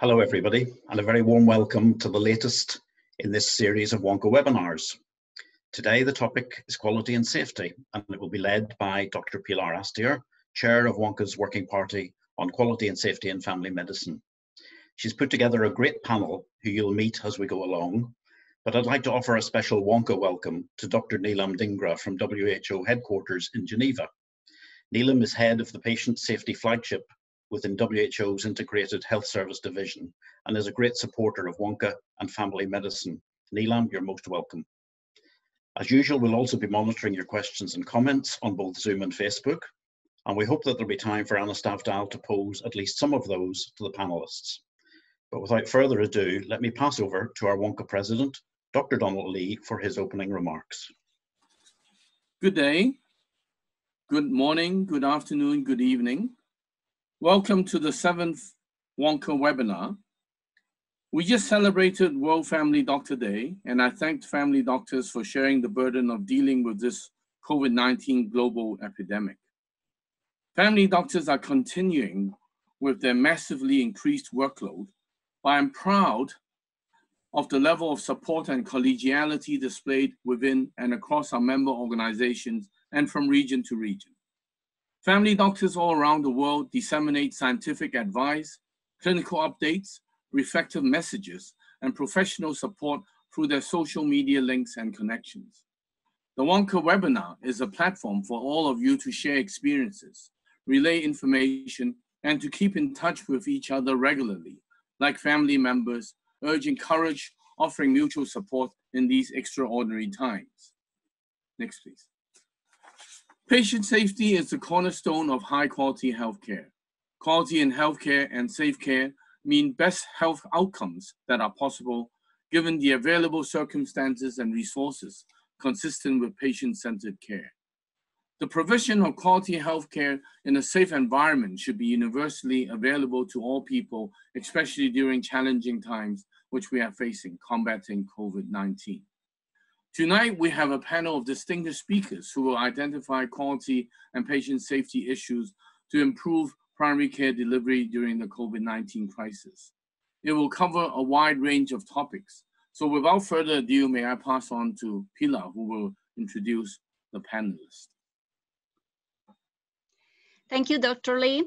Hello, everybody, and a very warm welcome to the latest in this series of WONCA webinars. Today, the topic is quality and safety, and it will be led by Dr. Pilar Astier, Chair of WONCA's Working Party on Quality and Safety in Family Medicine. She's put together a great panel who you'll meet as we go along, but I'd like to offer a special WONCA welcome to Dr. Neelam Dhingra from WHO headquarters in Geneva. Neelam is head of the Patient Safety Flagship within WHO's Integrated Health Service Division and is a great supporter of WONCA and family medicine. Neelam, you're most welcome. As usual, we'll also be monitoring your questions and comments on both Zoom and Facebook, and we hope that there'll be time for Anna Stavdal to pose at least some of those to the panelists. But without further ado, let me pass over to our WONCA president, Dr. Donald Li, for his opening remarks. Good day, good morning, good afternoon, good evening. Welcome to the seventh WONCA webinar. We just celebrated World Family Doctor Day, and I thanked family doctors for sharing the burden of dealing with this COVID-19 global epidemic. Family doctors are continuing with their massively increased workload, but I'm proud of the level of support and collegiality displayed within and across our member organizations and from region to region. Family doctors all around the world disseminate scientific advice, clinical updates, reflective messages, and professional support through their social media links and connections. The WONCA webinar is a platform for all of you to share experiences, relay information, and to keep in touch with each other regularly, like family members, urging courage, offering mutual support in these extraordinary times. Next, please. Patient safety is the cornerstone of high quality healthcare. Quality in healthcare and safe care mean best health outcomes that are possible given the available circumstances and resources consistent with patient-centered care. The provision of quality healthcare in a safe environment should be universally available to all people, especially during challenging times which we are facing, combating COVID-19. Tonight, we have a panel of distinguished speakers who will identify quality and patient safety issues to improve primary care delivery during the COVID-19 crisis. It will cover a wide range of topics. So without further ado, may I pass on to Pilar, who will introduce the panelists. Thank you, Dr. Li.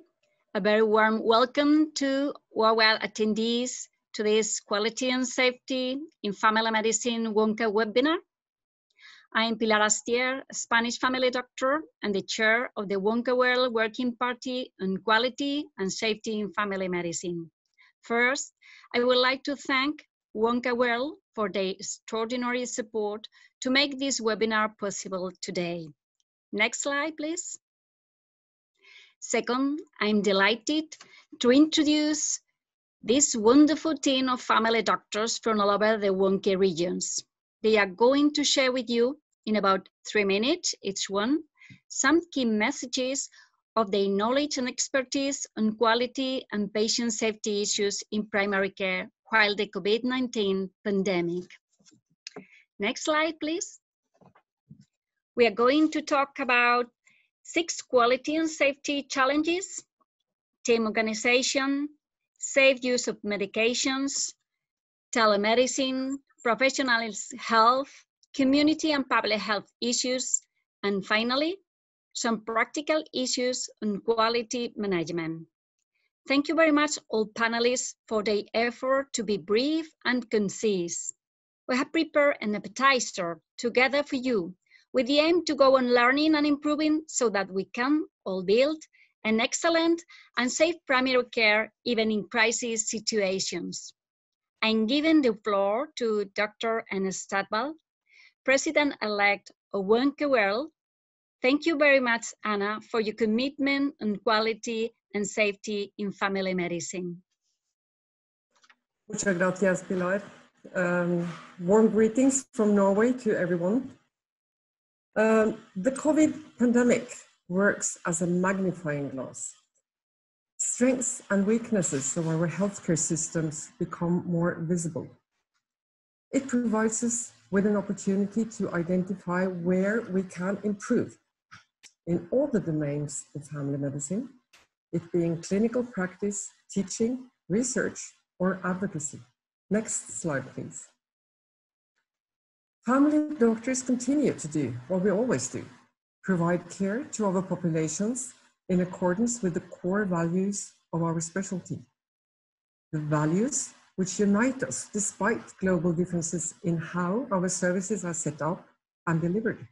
A very warm welcome to WOWAL attendees to this Quality and Safety in Family Medicine webinar. I am Pilar Astier, Spanish family doctor and the chair of the WONCA World Working Party on Quality and Safety in Family Medicine. First, I would like to thank WONCA World for their extraordinary support to make this webinar possible today. Next slide, please. Second, I'm delighted to introduce this wonderful team of family doctors from all over the WONCA regions. They are going to share with you in about three minutes each one some key messages of their knowledge and expertise on quality and patient safety issues in primary care while the COVID-19 pandemic. Next slide, please. We are going to talk about six quality and safety challenges, team organization, safe use of medications, telemedicine, professional health, community and public health issues, and finally, some practical issues on quality management. Thank you very much all panelists for the effort to be brief and concise. We have prepared an appetizer together for you with the aim to go on learning and improving so that we can all build an excellent and safe primary care even in crisis situations. I'm giving the floor to Dr. Anna Stavdal President-elect Owen World. Thank you very much, Anna, for your commitment on quality and safety in family medicine. Muchas gracias, Pilar. Um, warm greetings from Norway to everyone. Um, the COVID pandemic works as a magnifying glass. Strengths and weaknesses of our healthcare systems become more visible. It provides us with an opportunity to identify where we can improve in all the domains of family medicine, it being clinical practice, teaching, research, or advocacy. Next slide, please. Family doctors continue to do what we always do, provide care to our populations in accordance with the core values of our specialty. The values which unite us despite global differences in how our services are set up and delivered.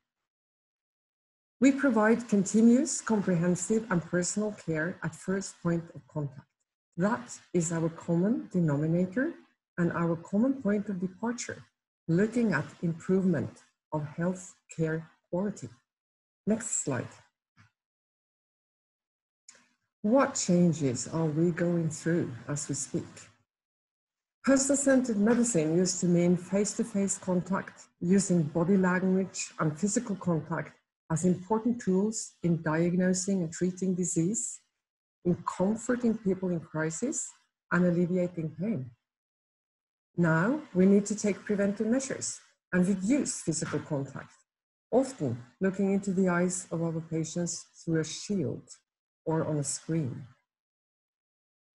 We provide continuous, comprehensive and personal care at first point of contact. That is our common denominator and our common point of departure, looking at improvement of health care quality. Next slide. What changes are we going through as we speak? Person-centered medicine used to mean face-to-face -face contact, using body language and physical contact as important tools in diagnosing and treating disease, in comforting people in crisis, and alleviating pain. Now we need to take preventive measures and reduce physical contact, often looking into the eyes of our patients through a shield or on a screen.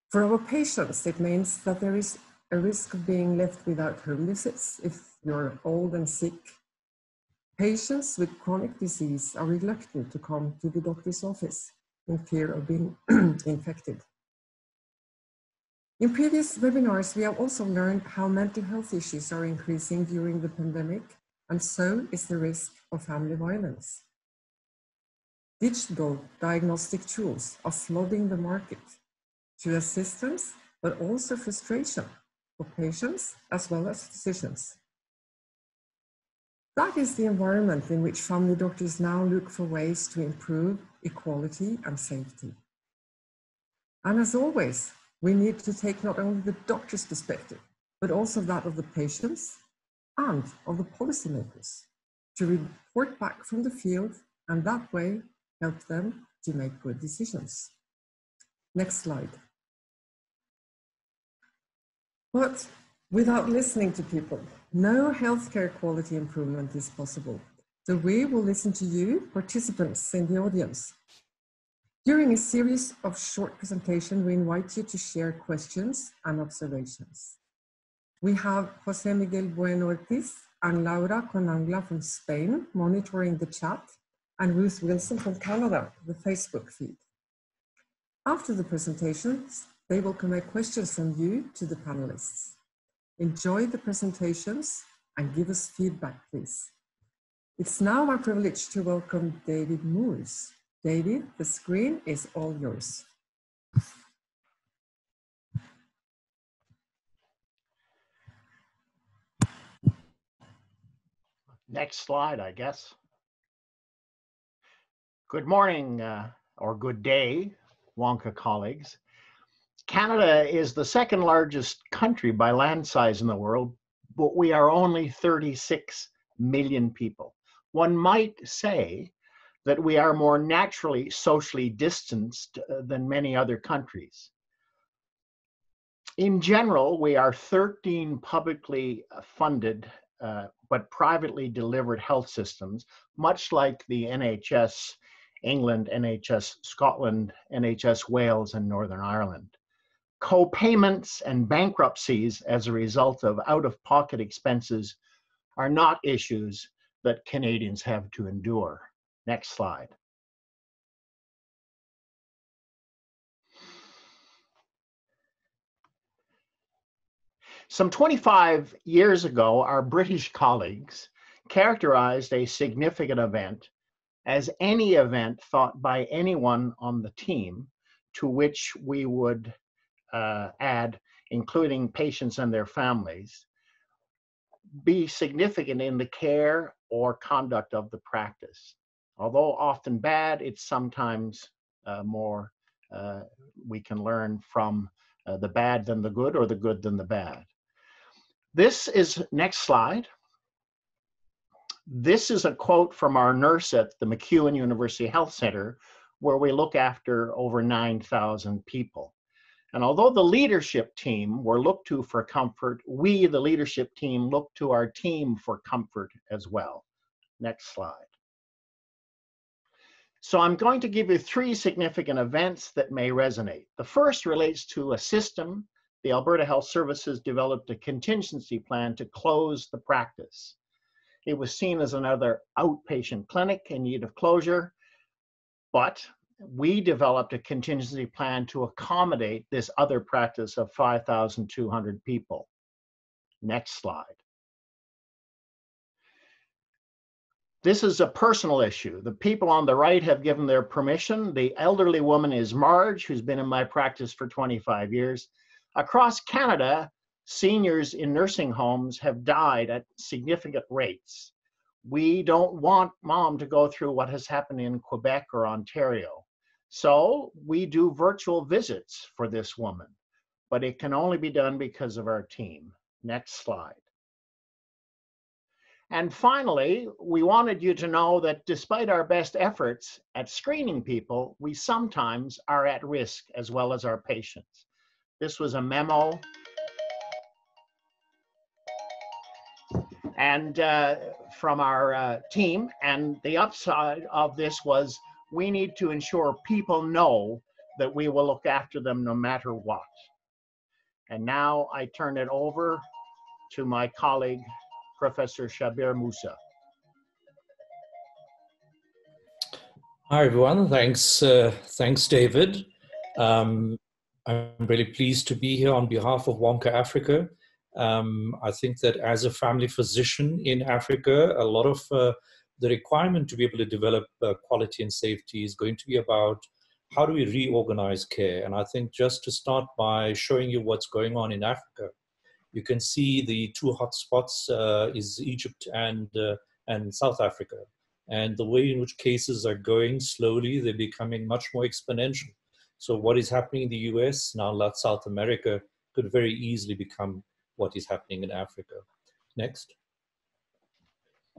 For our patients, it means that there is a risk of being left without home visits if you're old and sick Patients with chronic disease are reluctant to come to the doctor's office in fear of being infected. In previous webinars, we have also learned how mental health issues are increasing during the pandemic, and so is the risk of family violence. Digital diagnostic tools are flooding the market to assistance, but also frustration for patients as well as physicians. That is the environment in which family doctors now look for ways to improve equality and safety. And as always, we need to take not only the doctor's perspective, but also that of the patients and of the policymakers to report back from the field and that way help them to make good decisions. Next slide. But without listening to people, no healthcare quality improvement is possible. So we will listen to you, participants in the audience. During a series of short presentation, we invite you to share questions and observations. We have Jose Miguel Bueno Ortiz and Laura Conangla from Spain monitoring the chat and Ruth Wilson from Canada, the Facebook feed. After the presentations, they will connect questions from you to the panelists. Enjoy the presentations and give us feedback, please. It's now my privilege to welcome David Moores. David, the screen is all yours. Next slide, I guess. Good morning uh, or good day, WONCA colleagues. Canada is the second largest country by land size in the world, but we are only 36 million people. One might say that we are more naturally socially distanced uh, than many other countries. In general, we are 13 publicly funded uh, but privately delivered health systems, much like the NHS England, NHS Scotland, NHS Wales, and Northern Ireland co-payments and bankruptcies as a result of out-of-pocket expenses are not issues that Canadians have to endure. Next slide. Some 25 years ago, our British colleagues characterized a significant event as any event thought by anyone on the team to which we would uh, add, including patients and their families, be significant in the care or conduct of the practice. Although often bad, it's sometimes uh, more uh, we can learn from uh, the bad than the good or the good than the bad. This is, next slide. This is a quote from our nurse at the MacEwan University Health Center, where we look after over 9,000 people. And although the leadership team were looked to for comfort, we, the leadership team, look to our team for comfort as well. Next slide. So I'm going to give you three significant events that may resonate. The first relates to a system, the Alberta Health Services developed a contingency plan to close the practice. It was seen as another outpatient clinic in need of closure, but we developed a contingency plan to accommodate this other practice of 5,200 people. Next slide. This is a personal issue. The people on the right have given their permission. The elderly woman is Marge, who's been in my practice for 25 years. Across Canada, seniors in nursing homes have died at significant rates. We don't want mom to go through what has happened in Quebec or Ontario. So we do virtual visits for this woman, but it can only be done because of our team. Next slide. And finally, we wanted you to know that despite our best efforts at screening people, we sometimes are at risk as well as our patients. This was a memo. And uh, from our uh, team, and the upside of this was we need to ensure people know that we will look after them no matter what. And now I turn it over to my colleague, Professor Shabir Moosa. Hi, everyone. Thanks, uh, thanks, David. Um, I'm really pleased to be here on behalf of WONCA Africa. Um, I think that as a family physician in Africa, a lot of uh, the requirement to be able to develop uh, quality and safety is going to be about how do we reorganize care. And I think just to start by showing you what's going on in Africa, you can see the two hotspots uh, is Egypt and, uh, and South Africa. And the way in which cases are going slowly, they're becoming much more exponential. So what is happening in the US, now South America, could very easily become what is happening in Africa. Next.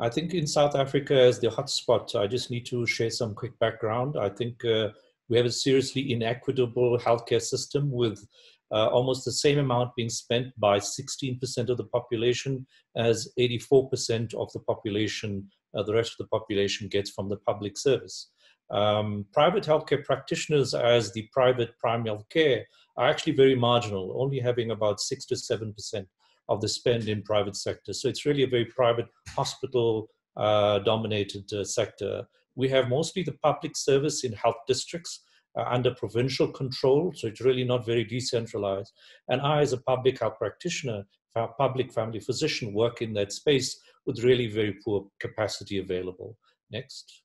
I think in South Africa as the hotspot, I just need to share some quick background. I think uh, we have a seriously inequitable healthcare system with uh, almost the same amount being spent by 16% of the population as 84% of the population, uh, the rest of the population gets from the public service. Um, private healthcare practitioners as the private primary care are actually very marginal, only having about 6 to 7% of the spend in private sector. So it's really a very private hospital uh, dominated uh, sector. We have mostly the public service in health districts uh, under provincial control, so it's really not very decentralized. And I, as a public health practitioner, public family physician, work in that space with really very poor capacity available. Next.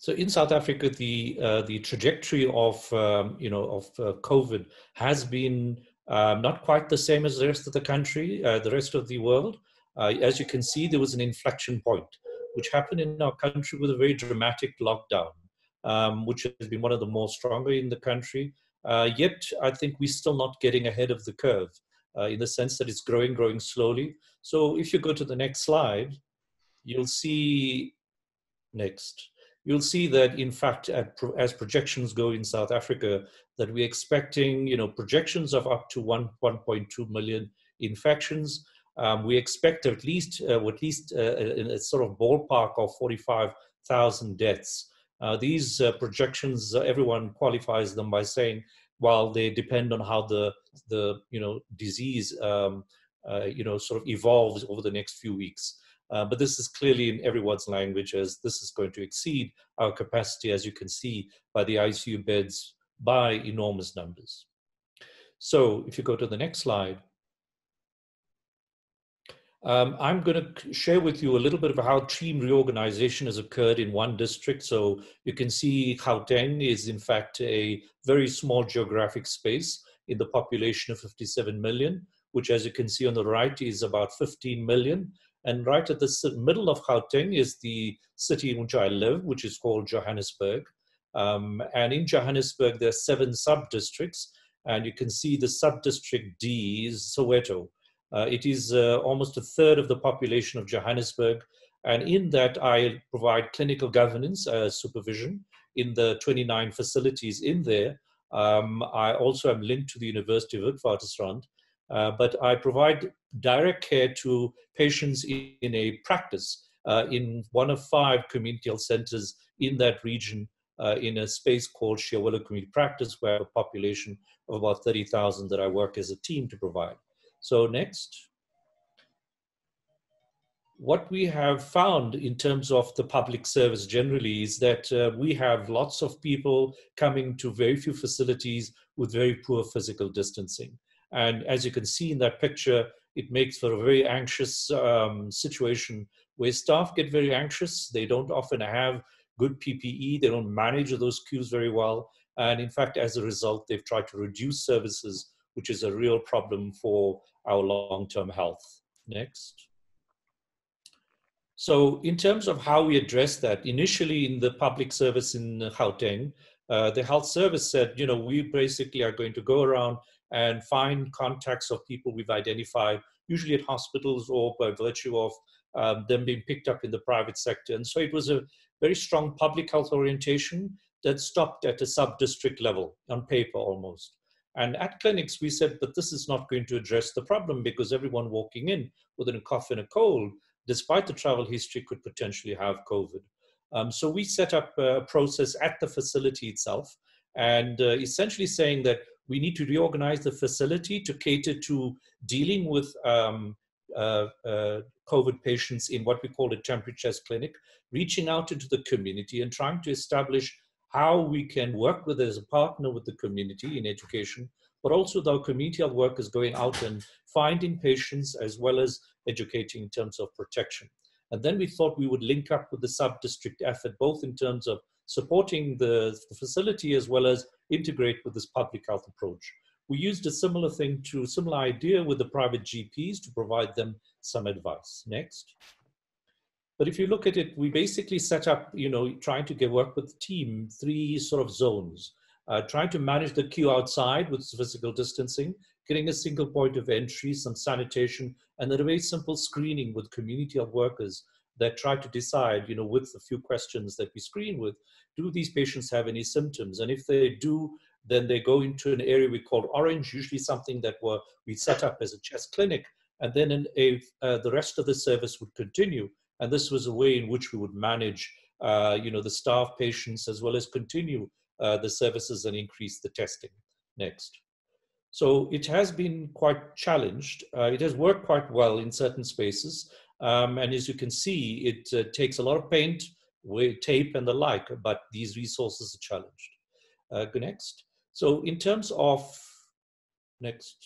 So in South Africa, the uh, the trajectory of um, you know of uh, COVID has been uh, not quite the same as the rest of the country, uh, the rest of the world. Uh, as you can see, there was an inflection point, which happened in our country with a very dramatic lockdown, um, which has been one of the more stronger in the country. Uh, yet, I think we're still not getting ahead of the curve in the sense that it's growing, growing slowly. So if you go to the next slide, you'll see next you'll see that in fact as projections go in south africa that we're expecting you know projections of up to 1 1.2 million infections. Um, we expect at least uh, at least uh, in a sort of ballpark of 45,000 deaths. Uh, these uh, projections uh, everyone qualifies them by saying while they depend on how the the you know disease um, uh, you know sort of evolves over the next few weeks uh, but this is clearly in everyone's language as this is going to exceed our capacity, as you can see, by the ICU beds by enormous numbers. So if you go to the next slide, um, I'm going to share with you a little bit of how team reorganization has occurred in one district. So you can see Gauteng is in fact a very small geographic space in the population of 57 million, which as you can see on the right is about 15 million. And right at the middle of Gauteng is the city in which I live, which is called Johannesburg. Um, and in Johannesburg, there are seven sub-districts, and you can see the sub-district D is Soweto. Uh, it is uh, almost a third of the population of Johannesburg, and in that I provide clinical governance uh, supervision in the 29 facilities in there. Um, I also am linked to the University of Witwatersrand, but I provide direct care to patients in, a practice uh, in one of five community health centers in that region uh, in a space called Chiawelo Community Practice, where I have a population of about 30,000 that I work as a team to provide. So next. What we have found in terms of the public service generally is that uh, we have lots of people coming to very few facilities with very poor physical distancing. And as you can see in that picture, it makes for a very anxious um, situation where staff get very anxious. They don't often have good PPE. They don't manage those queues very well. And in fact, as a result, they've tried to reduce services, which is a real problem for our long-term health. Next. So in terms of how we address that, initially in the public service in Gauteng, uh, the health service said, you know, we basically are going to go around and find contacts of people we've identified, usually at hospitals or by virtue of um, them being picked up in the private sector. And so it was a very strong public health orientation that stopped at a sub-district level, on paper almost. And at clinics, we said, but this is not going to address the problem because everyone walking in with a cough and a cold, despite the travel history, could potentially have COVID. Um, so we set up a process at the facility itself and uh, essentially saying that we need to reorganize the facility to cater to dealing with um, uh, uh, COVID patients in what we call a temperature clinic, reaching out into the community and trying to establish how we can work with as a partner with the community in education, but also with our community health workers going out and finding patients as well as educating in terms of protection. And then we thought we would link up with the sub-district effort, both in terms of supporting the, the facility as well as integrate with this public health approach. We used a similar thing to similar idea with the private GPs to provide them some advice. Next. But if you look at it, we basically set up, you know, trying to get work with the team, three sort of zones. Uh, trying to manage the queue outside with physical distancing, getting a single point of entry, some sanitation, and then a very simple screening with community of workers that try to decide, you know, with a few questions that we screen with, do these patients have any symptoms? And if they do, then they go into an area we call orange, usually something that were, we set up as a chest clinic, and then a, uh, the rest of the service would continue. And this was a way in which we would manage, uh, you know, the staff, patients, as well as continue uh, the services and increase the testing. Next. So it has been quite challenged. Uh, it has worked quite well in certain spaces. Um, and as you can see, it uh, takes a lot of paint, tape and the like, but these resources are challenged. Uh, go next. So in terms of, next.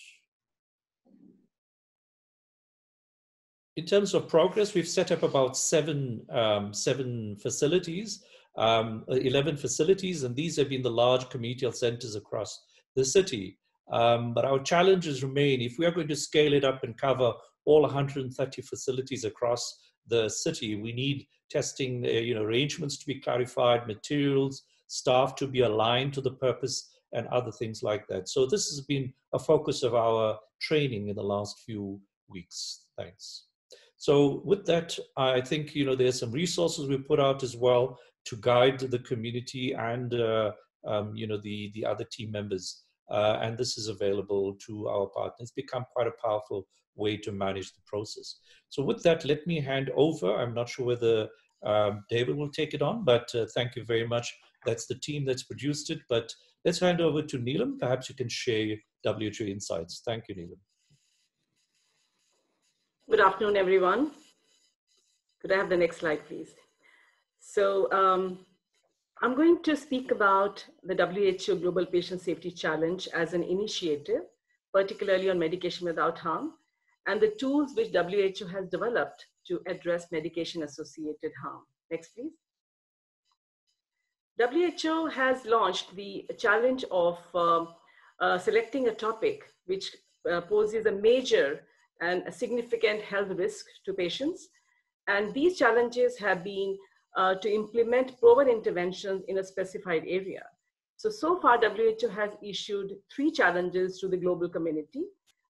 In terms of progress, we've set up about seven, um, seven facilities, um, 11 facilities, and these have been the large community health centers across the city. Um, but our challenges remain if we are going to scale it up and cover all 130 facilities across the city, we need testing uh, you know, arrangements to be clarified, materials, staff to be aligned to the purpose, and other things like that. So this has been a focus of our training in the last few weeks. Thanks. So with that, I think you know there's some resources we put out as well to guide the community and uh, um, you know the the other team members. Uh, and this is available to our partners. Become quite a powerful way to manage the process. So with that, let me hand over. I'm not sure whether um, David will take it on, but uh, thank you very much. That's the team that's produced it. But let's hand over to Neelam. Perhaps you can share WHO insights. Thank you, Neelam. Good afternoon, everyone. Could I have the next slide, please? So um, I'm going to speak about the WHO Global Patient Safety Challenge as an initiative, particularly on medication without harm, and the tools which WHO has developed to address medication associated harm. Next, please. WHO has launched the challenge of uh, uh, selecting a topic which uh, poses a major and a significant health risk to patients. And these challenges have been uh, to implement proven interventions in a specified area. So, so far WHO has issued three challenges to the global community.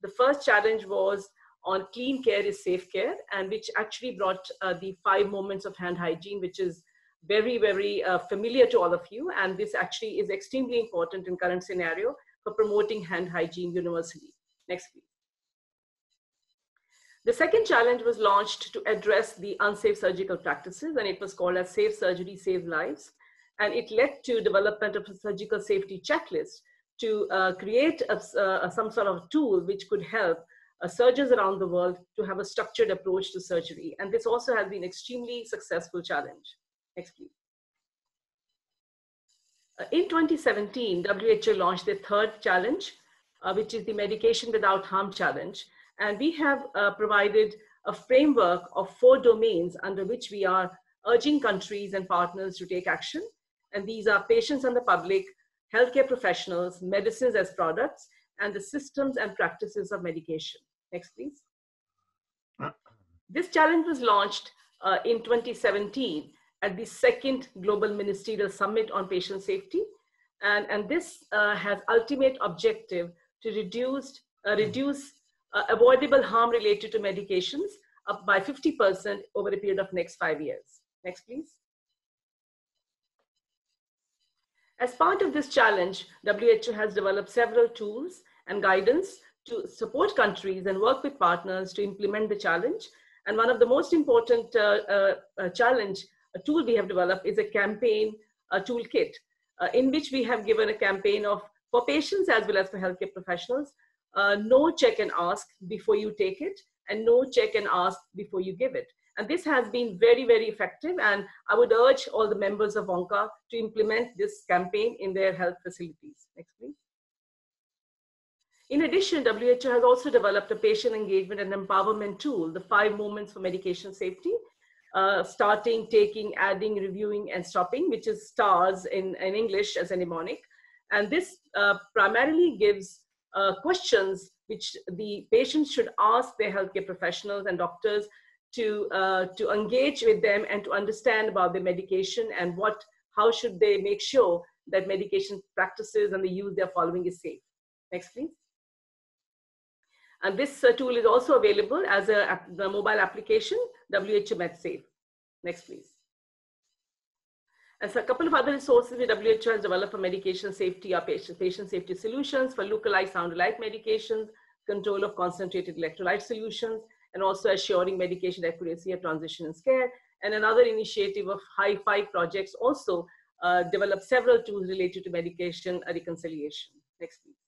The first challenge was on clean care is safe care, and which actually brought uh, the five moments of hand hygiene, which is very, very uh, familiar to all of you. And this actually is extremely important in current scenario for promoting hand hygiene universally. Next, please. The second challenge was launched to address the unsafe surgical practices, and it was called as Safe Surgery Save Lives. And it led to development of a surgical safety checklist to uh, create a, uh, some sort of tool which could help uh, surgeons around the world to have a structured approach to surgery. And this also has been extremely successful challenge. Next, please. Uh, in 2017, WHO launched the third challenge, uh, which is the Medication Without Harm Challenge. And we have uh, provided a framework of four domains under which we are urging countries and partners to take action. And these are patients and the public, healthcare professionals, medicines as products, and the systems and practices of medication. Next, please. This challenge was launched uh, in 2017 at the second Global Ministerial Summit on Patient Safety. And, and this uh, has ultimate objective to reduce, uh, reduce uh, avoidable harm related to medications up by 50% over a period of next five years. Next, please. As part of this challenge, WHO has developed several tools and guidance to support countries and work with partners to implement the challenge. And one of the most important uh, uh, uh challenge a tool we have developed is a campaign a toolkit uh, in which we have given a campaign of for patients as well as for healthcare professionals uh, no check and ask before you take it and no check and ask before you give it. And this has been very very effective and i would urge all the members of WONCA to implement this campaign in their health facilities. Next please in addition, WHO has also developed a patient engagement and empowerment tool, the five moments for medication safety, uh, starting, taking, adding, reviewing, and stopping, which is STARS in, in English as a mnemonic. And this uh, primarily gives uh, questions which the patients should ask their healthcare professionals and doctors to, uh, to engage with them and to understand about the medication and what, how should they make sure that medication practices and the use they're following is safe. Next, please. And this uh, tool is also available as a, mobile application, MedSafe. Next, please. And so a couple of other resources the WHO has developed for medication safety or patient, patient safety solutions for look-alike sound-alike medications, control of concentrated electrolyte solutions, and also assuring medication accuracy at transition and care. And another initiative of High Five projects also uh, developed several tools related to medication reconciliation. Next, please.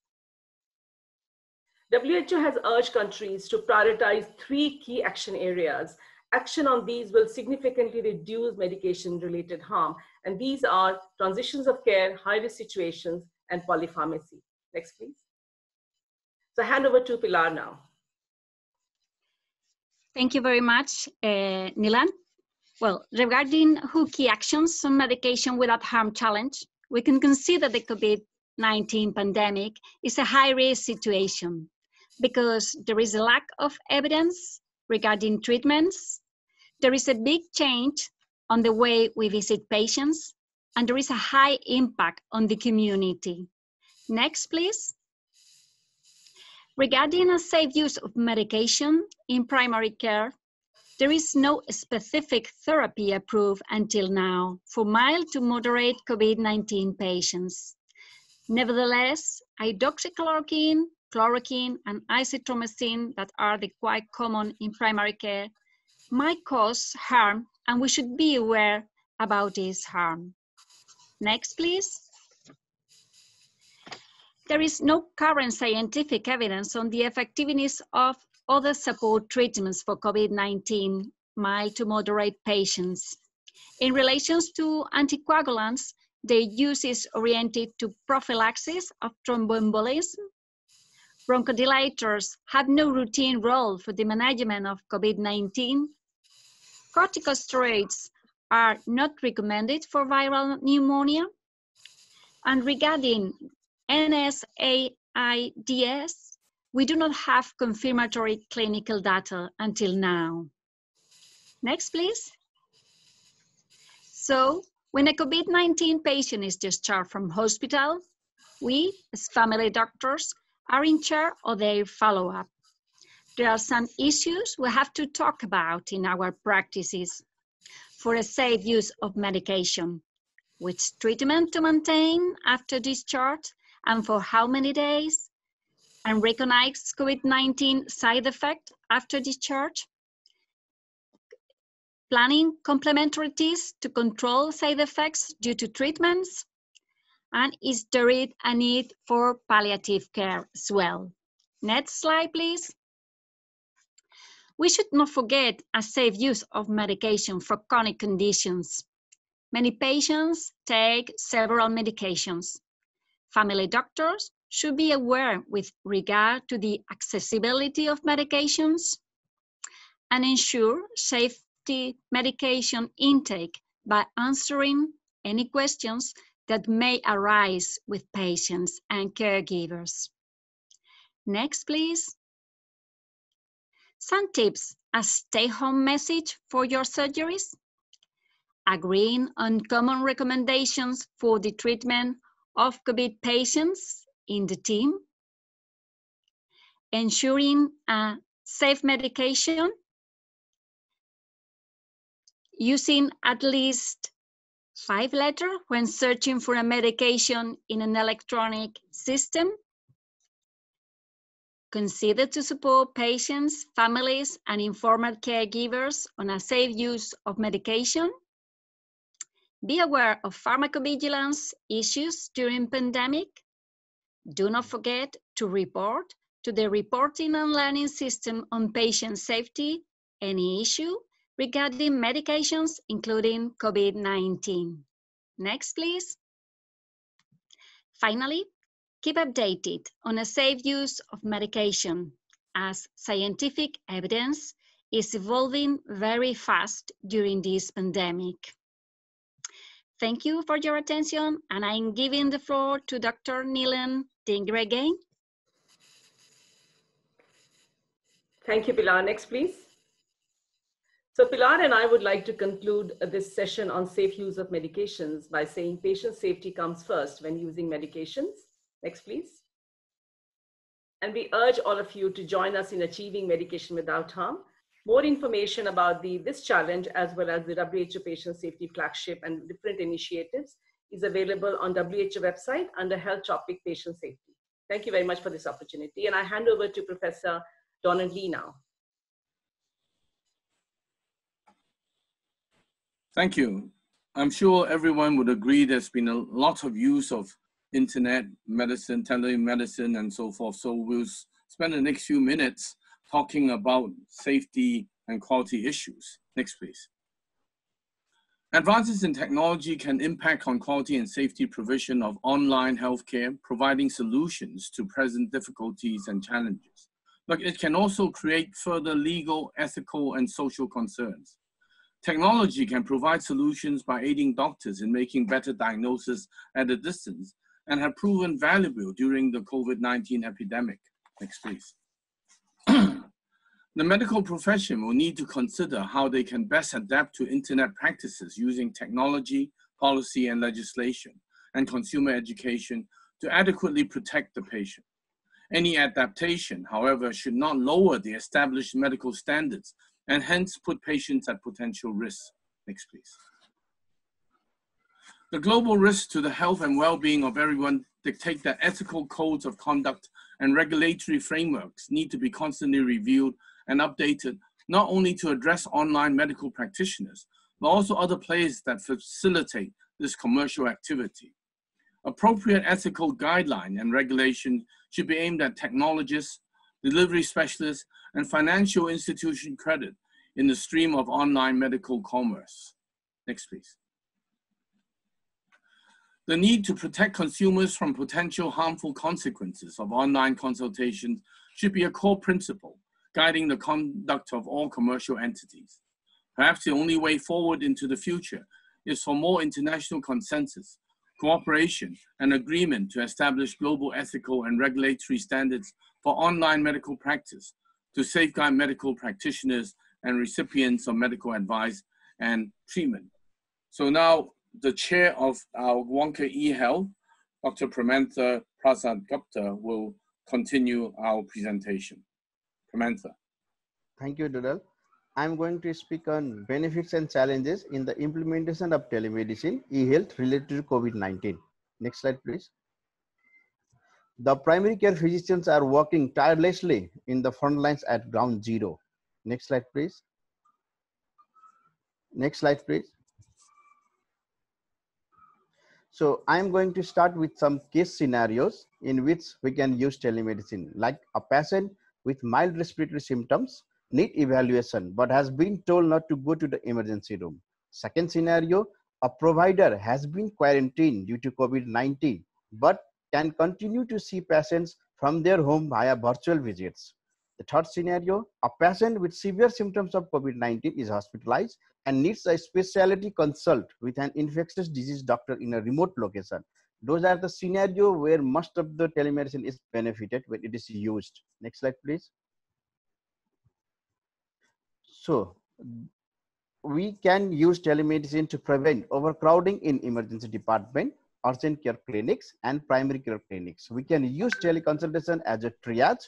WHO has urged countries to prioritize three key action areas. Action on these will significantly reduce medication-related harm, and these are transitions of care, high-risk situations, and polypharmacy. Next, please. So hand over to Pilar now. Thank you very much, uh, Neelam. Well, regarding who key actions on medication without harm challenge, we can consider the COVID-19 pandemic is a high-risk situation because there is a lack of evidence regarding treatments. There is a big change on the way we visit patients, and there is a high impact on the community. Next, please. Regarding a safe use of medication in primary care, there is no specific therapy approved until now for mild to moderate COVID-19 patients. Nevertheless, hydroxychloroquine chloroquine and azithromycin that are the quite common in primary care might cause harm and we should be aware about this harm. Next, please. There is no current scientific evidence on the effectiveness of other support treatments for COVID-19 mild to moderate patients. In relation to anticoagulants, their use is oriented to prophylaxis of thromboembolism Bronchodilators have no routine role for the management of COVID-19. Corticosteroids are not recommended for viral pneumonia. And regarding NSAIDs, we do not have confirmatory clinical data until now. Next, please. So, when a COVID-19 patient is discharged from hospital, we, as family doctors, are in charge of their follow-up. There are some issues we have to talk about in our practices for a safe use of medication, which treatment to maintain after discharge and for how many days, and recognize COVID-19 side effect after discharge. planning complementarities to control side effects due to treatments, and is there a need for palliative care as well? Next slide, please. We should not forget a safe use of medication for chronic conditions. Many patients take several medications. Family doctors should be aware with regard to the accessibility of medications and ensure safety medication intake by answering any questions that may arise with patients and caregivers. Next, please. Some tips a stay-home message for your surgeries. Agreeing on common recommendations for the treatment of COVID patients in the team. Ensuring a safe medication. Using at least five letter when searching for a medication in an electronic system. Consider to support patients, families, and informal caregivers on a safe use of medication. Be aware of pharmacovigilance issues during pandemic. Do not forget to report to the reporting and learning system on patient safety any issue regarding medications, including COVID-19. Next, please. Finally, keep updated on a safe use of medication as scientific evidence is evolving very fast during this pandemic. Thank you for your attention and I'm giving the floor to Dr. Neelam Dhingra again. Thank you, Pilar. Next, please. So Pilar and I would like to conclude this session on safe use of medications by saying patient safety comes first when using medications. Next, please. And we urge all of you to join us in achieving medication without harm. More information about the, this challenge as well as the WHO patient safety flagship and different initiatives is available on WHO website under health topic patient safety. Thank you very much for this opportunity. And I hand over to Professor Donald Li now. Thank you. I'm sure everyone would agree there's been a lot of use of internet medicine, telemedicine, and so forth. So we'll spend the next few minutes talking about safety and quality issues. Next, please. Advances in technology can impact on quality and safety provision of online healthcare, providing solutions to present difficulties and challenges. But it can also create further legal, ethical, and social concerns. Technology can provide solutions by aiding doctors in making better diagnosis at a distance and have proven valuable during the COVID-19 epidemic. Next, please. the medical profession will need to consider how they can best adapt to internet practices using technology, policy, and legislation, and consumer education to adequately protect the patient. Any adaptation, however, should not lower the established medical standards and hence put patients at potential risk. Next, please. The global risks to the health and well-being of everyone dictate that ethical codes of conduct and regulatory frameworks need to be constantly reviewed and updated, not only to address online medical practitioners, but also other players that facilitate this commercial activity. Appropriate ethical guideline and regulation should be aimed at technologists, delivery specialists, and financial institution credit in the stream of online medical commerce. Next, please. The need to protect consumers from potential harmful consequences of online consultations should be a core principle guiding the conduct of all commercial entities. Perhaps the only way forward into the future is for more international consensus, cooperation, and agreement to establish global ethical and regulatory standards for online medical practice to safeguard medical practitioners and recipients of medical advice and treatment. So now the chair of our WONCA eHealth, Dr. Pramendra Prasad Gupta will continue our presentation. Pramendra. Thank you, Dudal. I'm going to speak on benefits and challenges in the implementation of telemedicine, e-health related to COVID-19. Next slide, please. The primary care physicians are working tirelessly in the front lines at ground zero. Next slide, please. Next slide, please. So I'm going to start with some case scenarios in which we can use telemedicine, like a patient with mild respiratory symptoms need evaluation, but has been told not to go to the emergency room. Second scenario, a provider has been quarantined due to COVID-19, but can continue to see patients from their home via virtual visits. The third scenario, a patient with severe symptoms of COVID-19 is hospitalized and needs a specialty consult with an infectious disease doctor in a remote location. Those are the scenario where most of the telemedicine is benefited when it is used. Next slide, please. So we can use telemedicine to prevent overcrowding in emergency department, urgent care clinics, and primary care clinics. We can use teleconsultation as a triage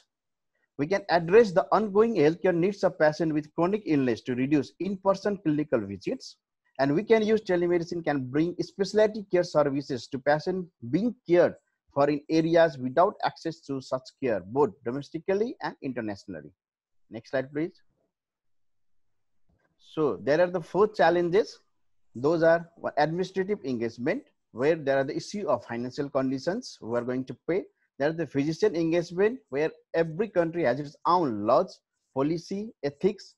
we can address the ongoing healthcare needs of patients with chronic illness to reduce in-person clinical visits. And we can use telemedicine can bring specialty care services to patients being cared for in areas without access to such care, both domestically and internationally. Next slide, please. So there are the four challenges. Those are administrative engagement, where there are the issue of financial conditions, who are going to pay, there's the physician engagement where every country has its own laws, policy, ethics,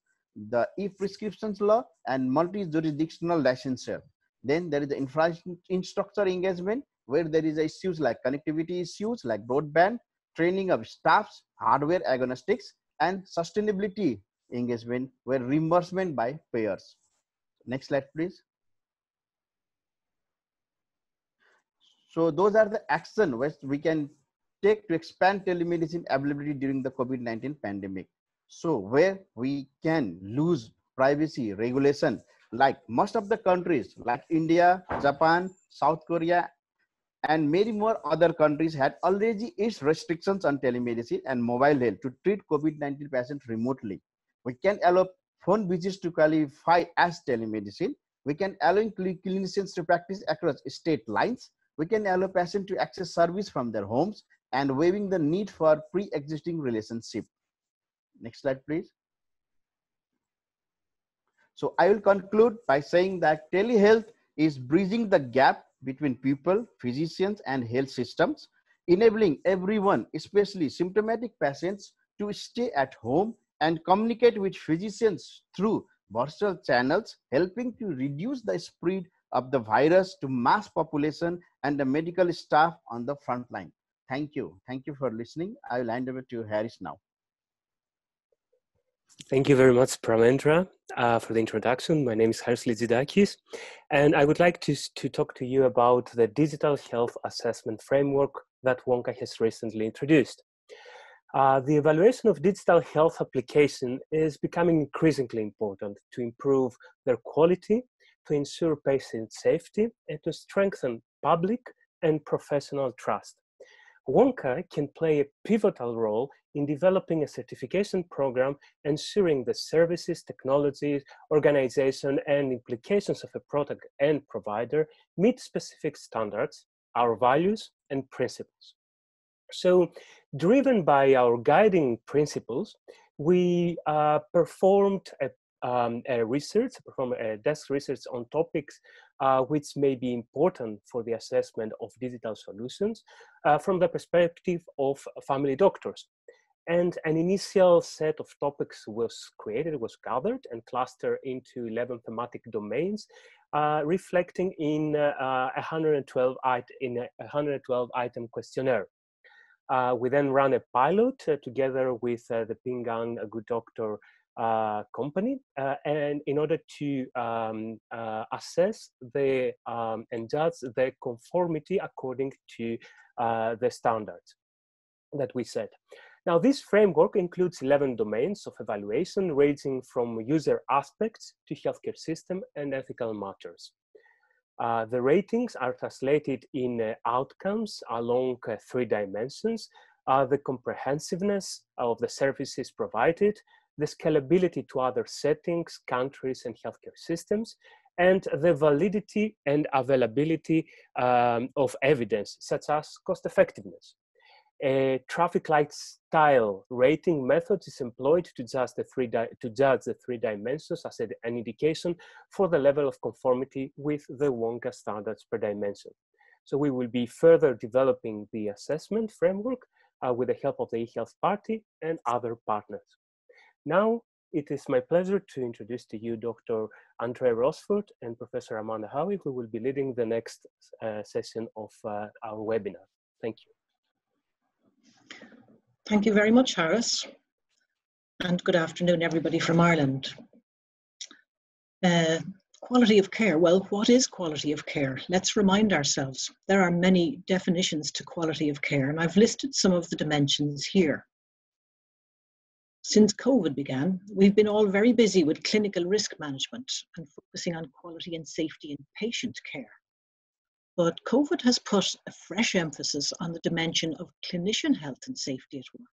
the e-prescriptions law, and multi-jurisdictional licensure. Then there is the infrastructure engagement where there is issues like connectivity issues like broadband, training of staffs, hardware agnostics, and sustainability engagement where reimbursement by payers. Next slide, please. So those are the action which we can take to expand telemedicine availability during the COVID-19 pandemic. So where we can lose privacy regulation, like most of the countries like India, Japan, South Korea, and many more other countries had already its restrictions on telemedicine and mobile health to treat COVID-19 patients remotely. We can allow phone visits to qualify as telemedicine. We can allow clinicians to practice across state lines. We can allow patients to access service from their homes and waiving the need for pre-existing relationship. Next slide, please. So I will conclude by saying that telehealth is bridging the gap between people, physicians, and health systems, enabling everyone, especially symptomatic patients, to stay at home and communicate with physicians through virtual channels, helping to reduce the spread of the virus to mass population and the medical staff on the front line. Thank you. Thank you for listening. I will hand over to Harris now. Thank you very much, Pramendra, uh, for the introduction. My name is Harris Lygidakis, and I would like to, to talk to you about the digital health assessment framework that WONCA has recently introduced. Uh, the evaluation of digital health application is becoming increasingly important to improve their quality, to ensure patient safety, and to strengthen public and professional trust. WONCA can play a pivotal role in developing a certification program ensuring the services, technologies, organization, and implications of a product and provider meet specific standards, our values, and principles. So, driven by our guiding principles, we uh, performed a um, research, perform a desk research on topics uh, which may be important for the assessment of digital solutions uh, from the perspective of family doctors. And an initial set of topics was created, was gathered and clustered into 11 thematic domains, uh, reflecting in uh, 112 in a 112 item questionnaire. Uh, we then ran a pilot together with the Ping An Good Doctor uh, company uh, and in order to um, uh, assess the um, and judge the conformity according to uh, the standards that we set. Now, this framework includes 11 domains of evaluation ranging from user aspects to healthcare system and ethical matters. Uh, the ratings are translated in uh, outcomes along three dimensions, the comprehensiveness of the services provided, the scalability to other settings, countries, and healthcare systems, and the validity and availability um, of evidence, such as cost effectiveness. A traffic light style rating method is employed to judge the three, to judge the three dimensions as an indication for the level of conformity with the WONCA standards per dimension. So we will be further developing the assessment framework uh, with the help of the eHealth Party and other partners. Now, it is my pleasure to introduce to you Dr. Andree Rochfort and Professor Amanda Howe, who will be leading the next uh, session of uh, our webinar. Thank you. Thank you very much, Harris. And good afternoon, everybody from Ireland. Uh, quality of care. Well, what is quality of care? Let's remind ourselves. There are many definitions to quality of care, and I've listed some of the dimensions here. Since COVID began, we've been all very busy with clinical risk management and focusing on quality and safety in patient care. But COVID has put a fresh emphasis on the dimension of clinician health and safety at work,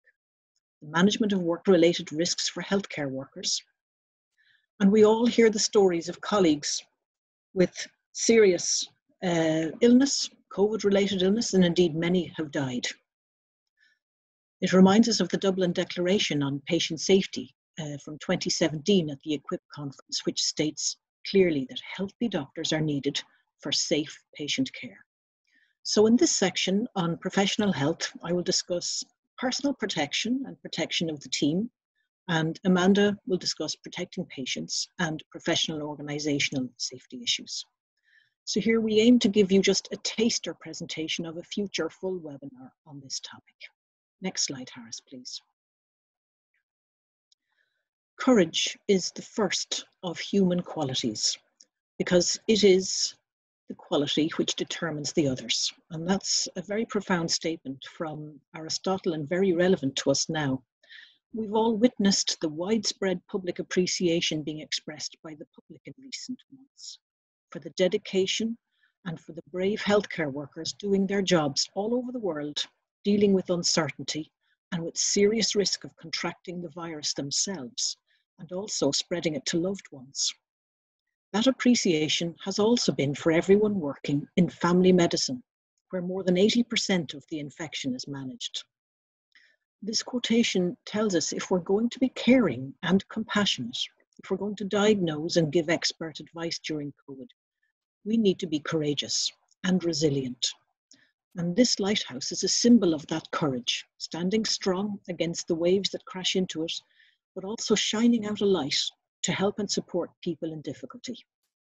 the management of work related risks for healthcare workers. And we all hear the stories of colleagues with serious uh, illness, COVID related illness, and indeed many have died. It reminds us of the Dublin Declaration on Patient Safety uh, from 2017 at the EQuiP conference, which states clearly that healthy doctors are needed for safe patient care. So, in this section on professional health, I will discuss personal protection and protection of the team, and Amanda will discuss protecting patients and professional organizational safety issues. So, here we aim to give you just a taster presentation of a future full webinar on this topic. Next slide, Harris, please. Courage is the first of human qualities because it is the quality which determines the others. And that's a very profound statement from Aristotle and very relevant to us now. We've all witnessed the widespread public appreciation being expressed by the public in recent months for the dedication and for the brave healthcare workers doing their jobs all over the world dealing with uncertainty and with serious risk of contracting the virus themselves and also spreading it to loved ones. That appreciation has also been for everyone working in family medicine, where more than 80% of the infection is managed. This quotation tells us if we're going to be caring and compassionate, if we're going to diagnose and give expert advice during COVID, we need to be courageous and resilient and this lighthouse is a symbol of that courage, standing strong against the waves that crash into it, but also shining out a light to help and support people in difficulty.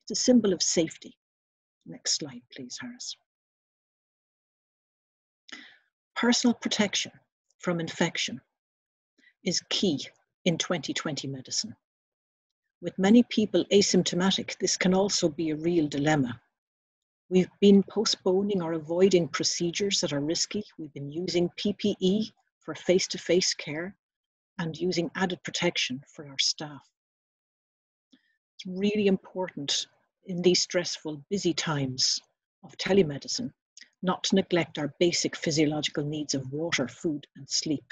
It's a symbol of safety. Next slide, please, Harris. Personal protection from infection is key in 2020 medicine. With many people asymptomatic, this can also be a real dilemma We've been postponing or avoiding procedures that are risky. We've been using PPE for face to face care and using added protection for our staff. It's really important in these stressful, busy times of telemedicine not to neglect our basic physiological needs of water, food, and sleep.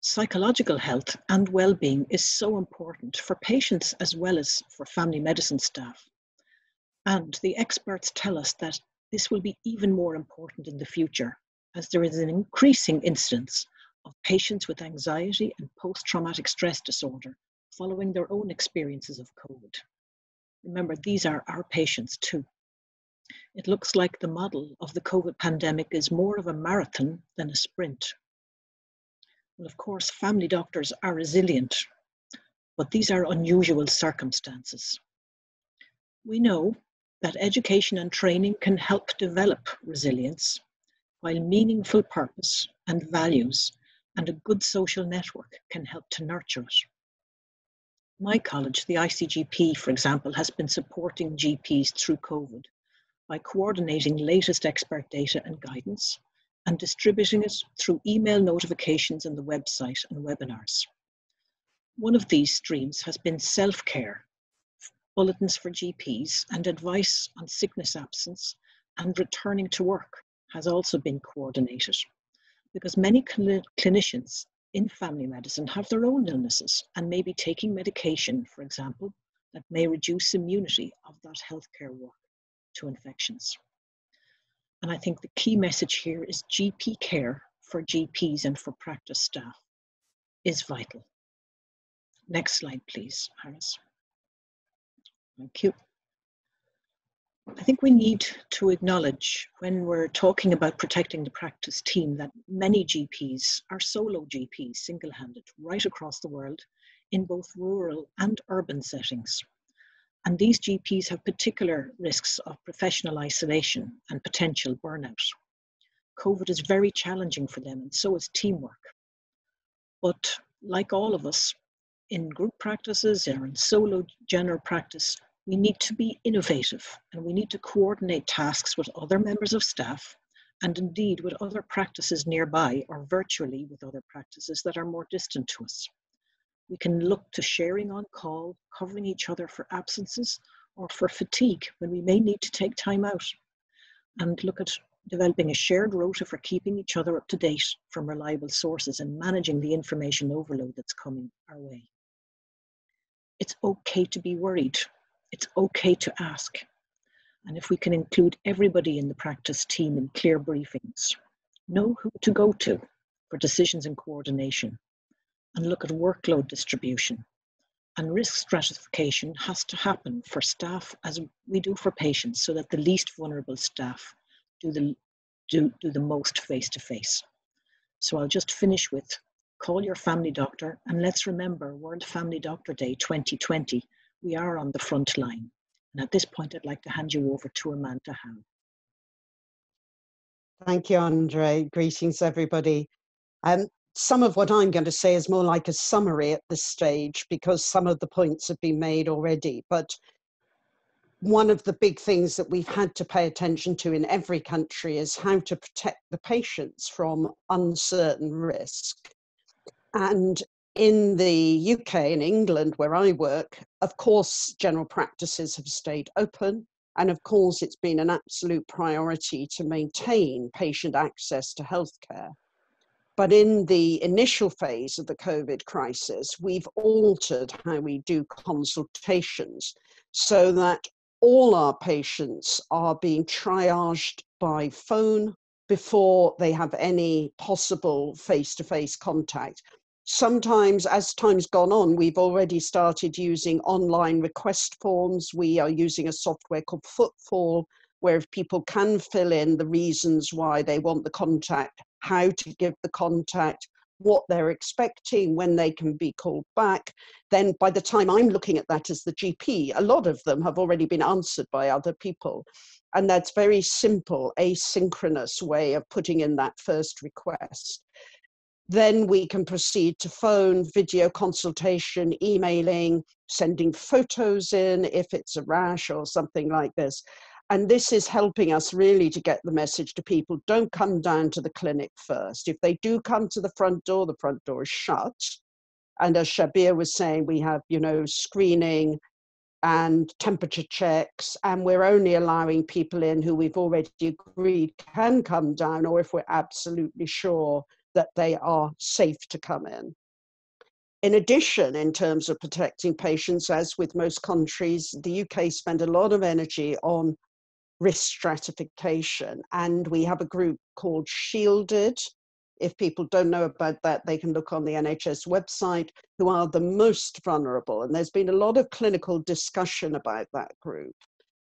Psychological health and well being is so important for patients as well as for family medicine staff. And the experts tell us that this will be even more important in the future as there is an increasing incidence of patients with anxiety and post traumatic stress disorder following their own experiences of COVID. Remember, these are our patients too. It looks like the model of the COVID pandemic is more of a marathon than a sprint. Well, of course, family doctors are resilient, but these are unusual circumstances. We know that education and training can help develop resilience, while meaningful purpose and values and a good social network can help to nurture it. My college, the ICGP, for example, has been supporting GPs through COVID by coordinating latest expert data and guidance and distributing it through email notifications and the website and webinars. One of these streams has been self care bulletins for GPs, and advice on sickness absence and returning to work has also been coordinated because many cl clinicians in family medicine have their own illnesses and may be taking medication, for example, that may reduce immunity of that healthcare work to infections. And I think the key message here is GP care for GPs and for practice staff is vital. Next slide, please, Harris. Thank you. I think we need to acknowledge when we're talking about protecting the practice team that many GPs are solo GPs, single handed, right across the world in both rural and urban settings. And these GPs have particular risks of professional isolation and potential burnout. COVID is very challenging for them, and so is teamwork. But like all of us, in group practices or in solo general practice, we need to be innovative and we need to coordinate tasks with other members of staff and indeed with other practices nearby or virtually with other practices that are more distant to us. We can look to sharing on call, covering each other for absences or for fatigue when we may need to take time out, and look at developing a shared rota for keeping each other up to date from reliable sources and managing the information overload that's coming our way. It's okay to be worried. It's okay to ask. And if we can include everybody in the practice team in clear briefings, know who to go to for decisions and coordination, and look at workload distribution. And risk stratification has to happen for staff as we do for patients so that the least vulnerable staff do the, do, do the most face to face. So I'll just finish with call your family doctor and let's remember World Family Doctor Day 2020. We are on the front line. And at this point, I'd like to hand you over to Amanda Howe. Thank you, Andree. Greetings, everybody. Um, some of what I'm going to say is more like a summary at this stage because some of the points have been made already. But one of the big things that we've had to pay attention to in every country is how to protect the patients from uncertain risk. And in the UK and England, where I work, of course, general practices have stayed open. And of course, it's been an absolute priority to maintain patient access to healthcare. But in the initial phase of the COVID crisis, we've altered how we do consultations so that all our patients are being triaged by phone before they have any possible face to face contact. Sometimes, as time's gone on, we've already started using online request forms. We are using a software called Footfall, where if people can fill in the reasons why they want the contact, how to give the contact, what they're expecting, when they can be called back, then by the time I'm looking at that as the GP, a lot of them have already been answered by other people. And that's very simple, asynchronous way of putting in that first request. Then we can proceed to phone, video consultation, emailing, sending photos in if it's a rash or something like this. And this is helping us really to get the message to people don't come down to the clinic first. If they do come to the front door, the front door is shut. And as Shabir was saying, we have, you know, screening and temperature checks, and we're only allowing people in who we've already agreed can come down, or if we're absolutely sure that they are safe to come in. In addition, in terms of protecting patients, as with most countries, the UK spend a lot of energy on risk stratification. And we have a group called Shielded. If people don't know about that, they can look on the NHS website, who are the most vulnerable. And there's been a lot of clinical discussion about that group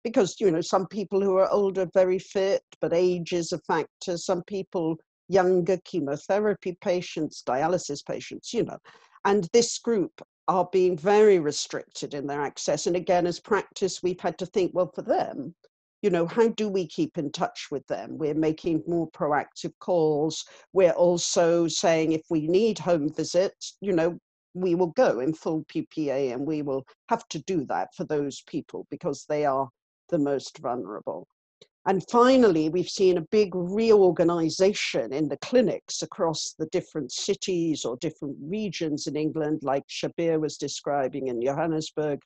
because, you know, some people who are older, very fit, but age is a factor. Some people younger, chemotherapy patients, dialysis patients, you know. And this group are being very restricted in their access. And again, as practice, we've had to think, well, for them, you know, how do we keep in touch with them? We're making more proactive calls. We're also saying if we need home visits, you know, we will go in full PPE and we will have to do that for those people because they are the most vulnerable. And finally, we've seen a big reorganization in the clinics across the different cities or different regions in England, like Shabir was describing in Johannesburg,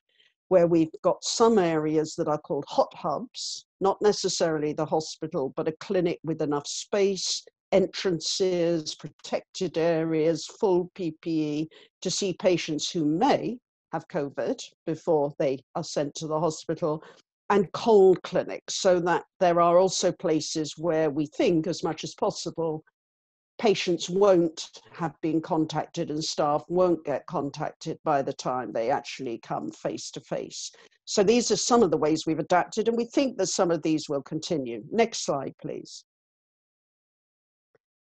where we've got some areas that are called hot hubs, not necessarily the hospital, but a clinic with enough space, entrances, protected areas, full PPE to see patients who may have COVID before they are sent to the hospital. And cold clinics, so that there are also places where we think, as much as possible, patients won't have been contacted and staff won't get contacted by the time they actually come face to face. So these are some of the ways we've adapted, and we think that some of these will continue. Next slide, please.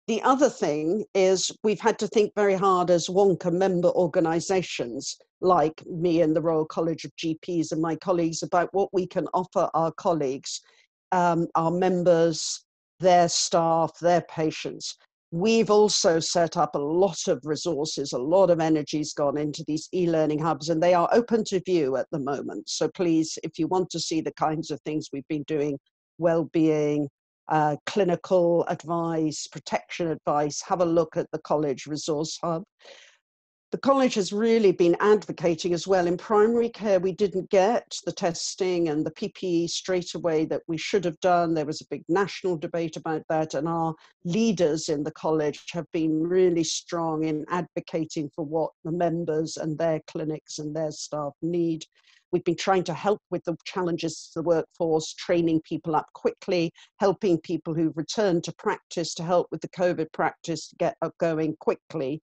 The other thing is we've had to think very hard as WONCA member organisations like me and the Royal College of GPs and my colleagues about what we can offer our colleagues, um, our members, their staff, their patients. We've also set up a lot of resources, a lot of energy's gone into these e-learning hubs and they are open to view at the moment. So please, if you want to see the kinds of things we've been doing, well-being, uh, clinical advice, protection advice, have a look at the College Resource Hub. The college has really been advocating as well. In primary care, we didn't get the testing and the PPE straight away that we should have done. There was a big national debate about that, and our leaders in the college have been really strong in advocating for what the members and their clinics and their staff need. We've been trying to help with the challenges to the workforce, training people up quickly, helping people who've returned to practice to help with the COVID practice to get up going quickly,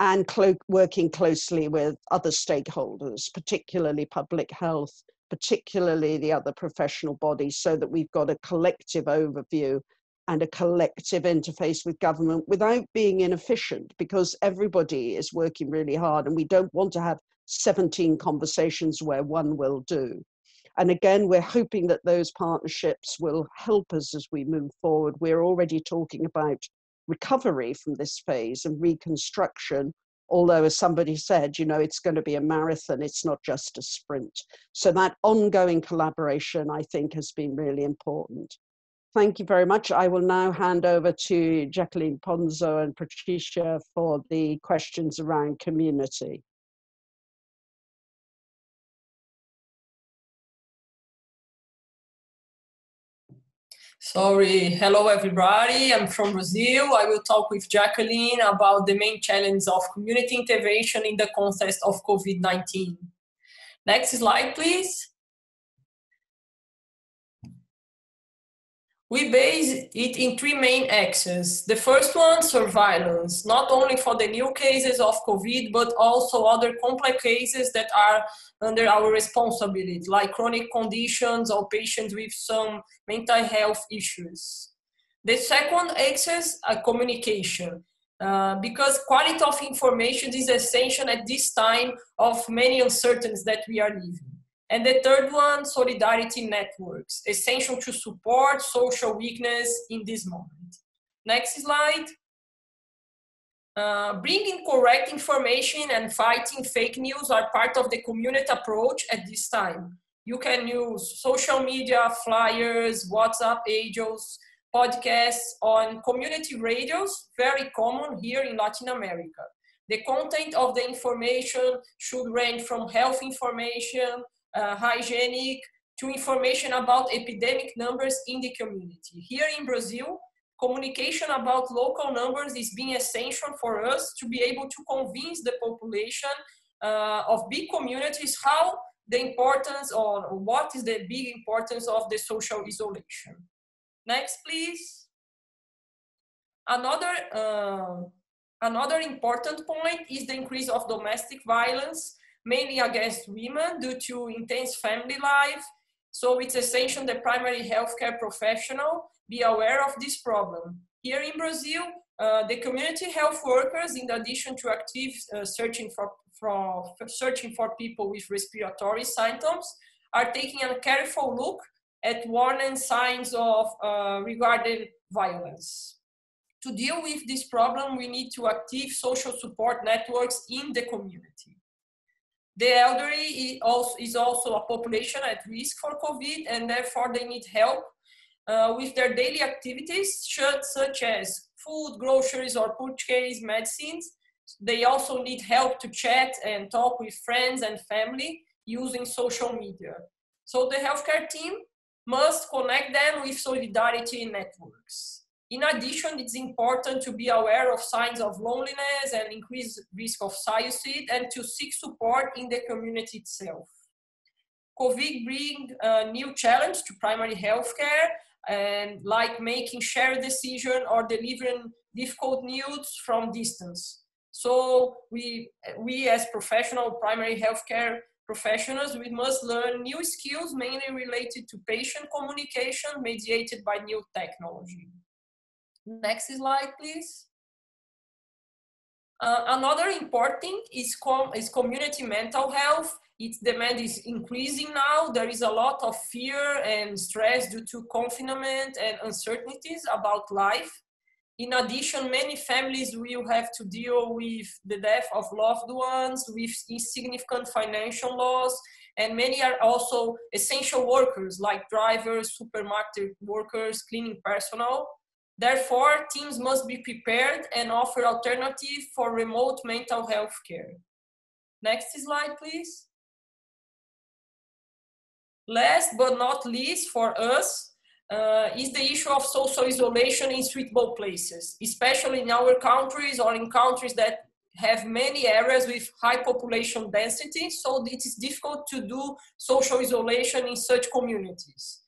and clo working closely with other stakeholders, particularly public health, particularly the other professional bodies, so that we've got a collective overview and a collective interface with government without being inefficient because everybody is working really hard and we don't want to have 17 conversations where one will do. And again, we're hoping that those partnerships will help us as we move forward. We're already talking about recovery from this phase and reconstruction. Although, as somebody said, you know, it's going to be a marathon, it's not just a sprint. So, that ongoing collaboration, I think, has been really important. Thank you very much. I will now hand over to Jacqueline Ponzo and Patricia for the questions around community. Sorry. Hello, everybody. I'm from Brazil. I will talk with Jacqueline about the main challenge of community intervention in the context of COVID-19. Next slide, please. We base it in three main axes. The first one, surveillance, not only for the new cases of COVID, but also other complex cases that are under our responsibility, like chronic conditions or patients with some mental health issues. The second axis, uh, communication. Uh, because quality of information is essential at this time of many uncertainties that we are living. And the third one, solidarity networks, essential to support social weakness in this moment. Next slide. Uh, bringing correct information and fighting fake news are part of the community approach at this time. You can use social media, flyers, WhatsApp pages, podcasts on community radios, very common here in Latin America. The content of the information should range from health information, uh, hygienic, to information about epidemic numbers in the community. Here in Brazil, communication about local numbers is being essential for us to be able to convince the population uh, of big communities how the importance or what is the big importance of the social isolation. Next, please. Another, uh, another important point is the increase of domestic violence mainly against women due to intense family life. So it's essential the primary healthcare professional be aware of this problem. Here in Brazil, uh, the community health workers, in addition to active uh, searching for, for, searching for people with respiratory symptoms, are taking a careful look at warning signs of uh, regarding violence. To deal with this problem, we need to active social support networks in the community. The elderly is also a population at risk for COVID and therefore they need help uh, with their daily activities such as food, groceries or purchase medicines. They also need help to chat and talk with friends and family using social media. So the healthcare team must connect them with solidarity networks. In addition, it's important to be aware of signs of loneliness and increased risk of suicide and to seek support in the community itself. COVID brings a new challenge to primary healthcare and like making shared decision or delivering difficult news from distance. So we, we as professional primary healthcare professionals, we must learn new skills mainly related to patient communication mediated by new technology. Next slide, please. Uh, another important is, com is community mental health. Its demand is increasing now. There is a lot of fear and stress due to confinement and uncertainties about life. In addition, many families will have to deal with the death of loved ones, with insignificant financial loss, and many are also essential workers like drivers, supermarket workers, cleaning personnel. Therefore, teams must be prepared and offer alternative for remote mental health care. Next slide, please. Last but not least for us, uh, is the issue of social isolation in suitable places, especially in our countries or in countries that have many areas with high population density, so it is difficult to do social isolation in such communities.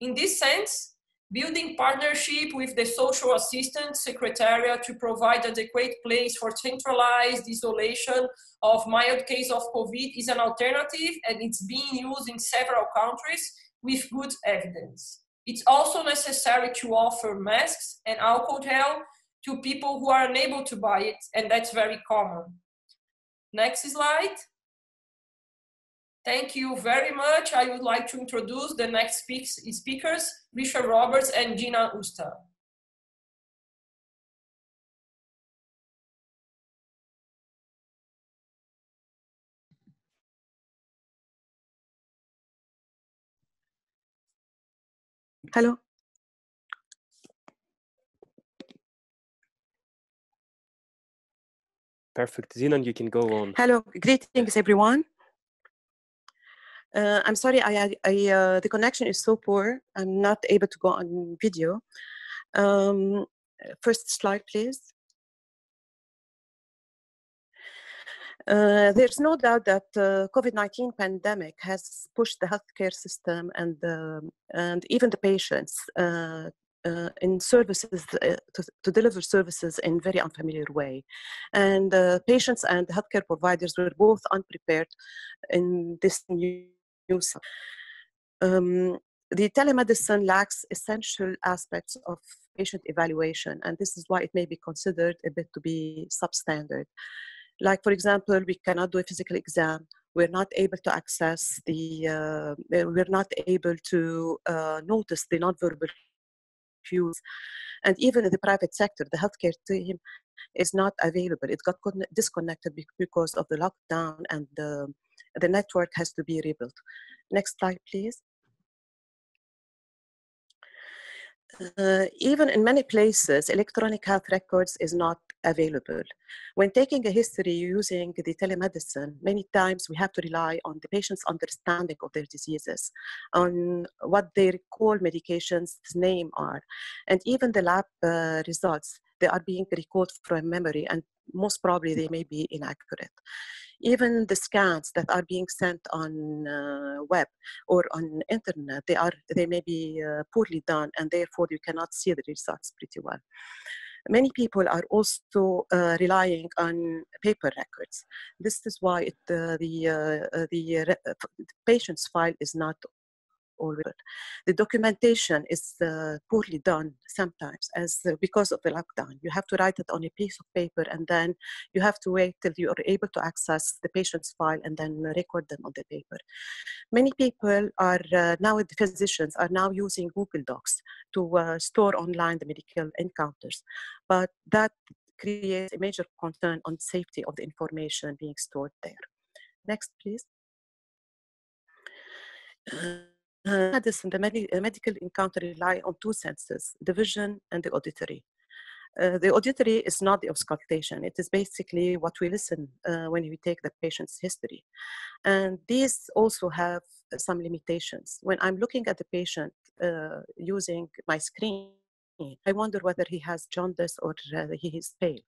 In this sense, building partnership with the social assistance secretariat to provide adequate place for centralized isolation of mild case of COVID is an alternative and it's being used in several countries with good evidence. It's also necessary to offer masks and alcohol gel to people who are unable to buy it, and that's very common. Next slide. Thank you very much. I would like to introduce the next speakers, Richard Roberts and Jinan Usta. Hello. Perfect. Jinan, you can go on. Hello. Greetings, everyone. Uh, I'm sorry, I, I, uh, the connection is so poor. I'm not able to go on video. Um, first slide, please. Uh, there's no doubt that uh, COVID-19 pandemic has pushed the healthcare system and and even the patients uh, uh in services uh, to, to, deliver services in very unfamiliar way, and patients and healthcare providers were both unprepared in this new. Um, the telemedicine lacks essential aspects of patient evaluation, and this is why it may be considered a bit to be substandard. Like, for example, we cannot do a physical exam. We're not able to access the, uh, we're not able to uh, notice the nonverbal cues. And even in the private sector, the healthcare team is not available. It got disconnected because of the lockdown and the, the network has to be rebuilt. Next slide, please. Uh, even in many places, electronic health records is not available. When taking a history using the telemedicine, many times we have to rely on the patient's understanding of their diseases, on what they recall medications' name are, and even the lab uh, results, they are being recalled from memory and most probably they may be inaccurate even the scans that are being sent on uh, web or on internet they are they may be uh, poorly done and therefore you cannot see the results pretty well. Many people are also uh, relying on paper records. This is why it, uh, the uh, uh, the patient's file is not the documentation is uh, poorly done sometimes as uh, because of the lockdown. You have to write it on a piece of paper and then you have to wait till you are able to access the patient's file and then record them on the paper. Many people are uh, now, the physicians are now using Google Docs to uh, store online the medical encounters, but that creates a major concern on safety of the information being stored there. Next, please. Uh, medicine, the med medical encounter rely on two senses, the vision and the auditory. Uh, the auditory is not the auscultation. It is basically what we listen uh, when we take the patient's history. And these also have some limitations. When I'm looking at the patient uh, using my screen, I wonder whether he has jaundice or uh, he is pale.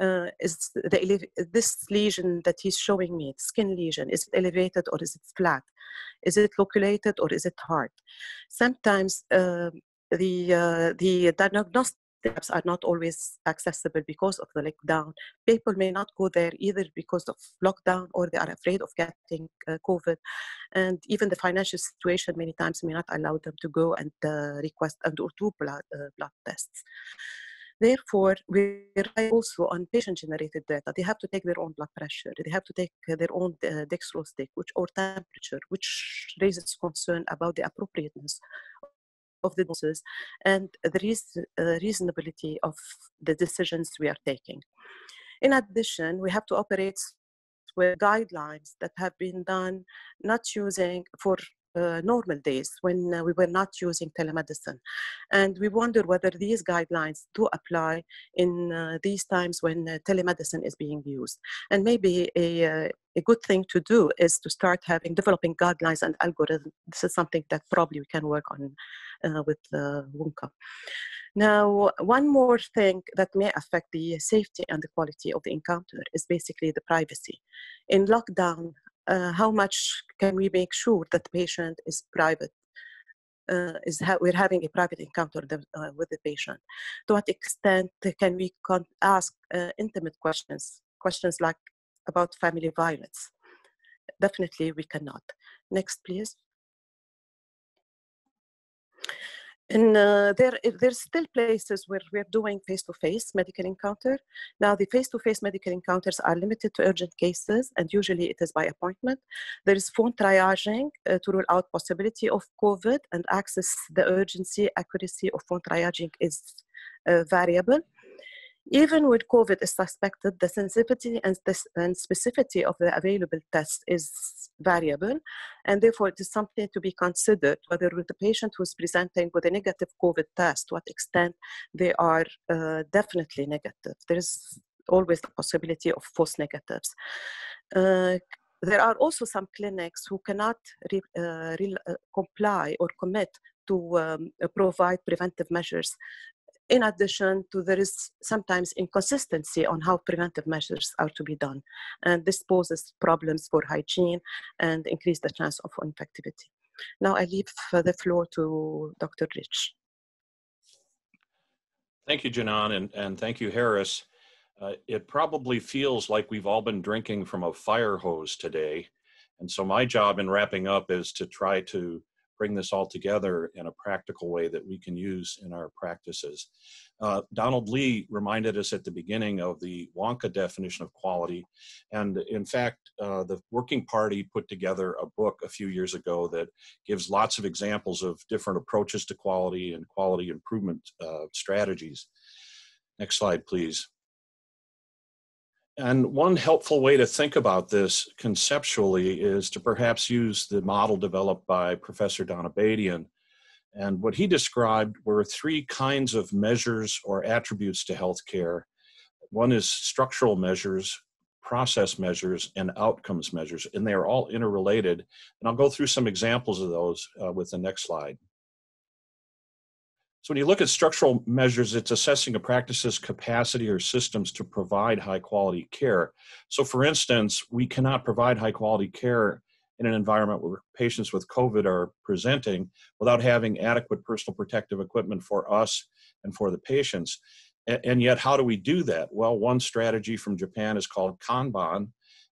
Uh, is the, this lesion that he's showing me, skin lesion, is it elevated or is it flat? Is it loculated or is it hard? Sometimes uh, the, uh, the diagnostic labs are not always accessible because of the lockdown. People may not go there either because of lockdown or they are afraid of getting uh, COVID. And even the financial situation many times may not allow them to go and uh, request and or do blood, uh, blood tests. Therefore, we rely also on patient-generated data. They have to take their own blood pressure. They have to take their own uh, dextrose which or temperature, which raises concern about the appropriateness of the doses and the uh, reasonability of the decisions we are taking. In addition, we have to operate with guidelines that have been done not using for uh, normal days when uh, we were not using telemedicine. And we wonder whether these guidelines do apply in uh, these times when uh, telemedicine is being used. And maybe a, uh, a good thing to do is to start having developing guidelines and algorithms. This is something that probably we can work on uh, with WONCA. Now, one more thing that may affect the safety and the quality of the encounter is basically the privacy. In lockdown, uh, how much can we make sure that the patient is private uh, is ha- we're having a private encounter the, uh, with the patient. To what extent can we con- ask uh, intimate questions, questions like about family violence? Definitely, we cannot. Next, please. And uh, there, there's still places where we're doing face-to-face medical encounter. Now, the face-to-face medical encounters are limited to urgent cases, and usually it is by appointment. There is phone triaging uh, to rule out possibility of COVID and access the urgency, accuracy of phone triaging is uh, variable. Even with COVID is suspected, the sensitivity and, and specificity of the available test is variable, and therefore it is something to be considered whether with the patient who's presenting with a negative COVID test, to what extent they are uh, definitely negative. There is always the possibility of false negatives. Uh, there are also some clinics who cannot re, uh, re, uh, comply or commit to um, provide preventive measures in addition to there is sometimes inconsistency on how preventive measures are to be done. And this poses problems for hygiene and increase the chance of infectivity. Now I leave the floor to Dr. Rich. Thank you, Jinan, and, and thank you, Harris. Uh, it probably feels like we've all been drinking from a fire hose today. And so my job in wrapping up is to try to bring this all together in a practical way that we can use in our practices. Uh, Donald Li reminded us at the beginning of the WONCA definition of quality. And in fact, uh, the Working Party put together a book a few years ago that gives lots of examples of different approaches to quality and quality improvement uh, strategies. Next slide, please. And one helpful way to think about this conceptually is to perhaps use the model developed by Professor Donabedian. And what he described were three kinds of measures or attributes to healthcare. One is structural measures, process measures, and outcomes measures, and they are all interrelated. And I'll go through some examples of those uh, with the next slide. So when you look at structural measures, it's assessing a practice's capacity or systems to provide high quality care. So for instance, we cannot provide high quality care in an environment where patients with COVID are presenting without having adequate personal protective equipment for us and for the patients. And yet, how do we do that? Well, one strategy from Japan is called Kanban,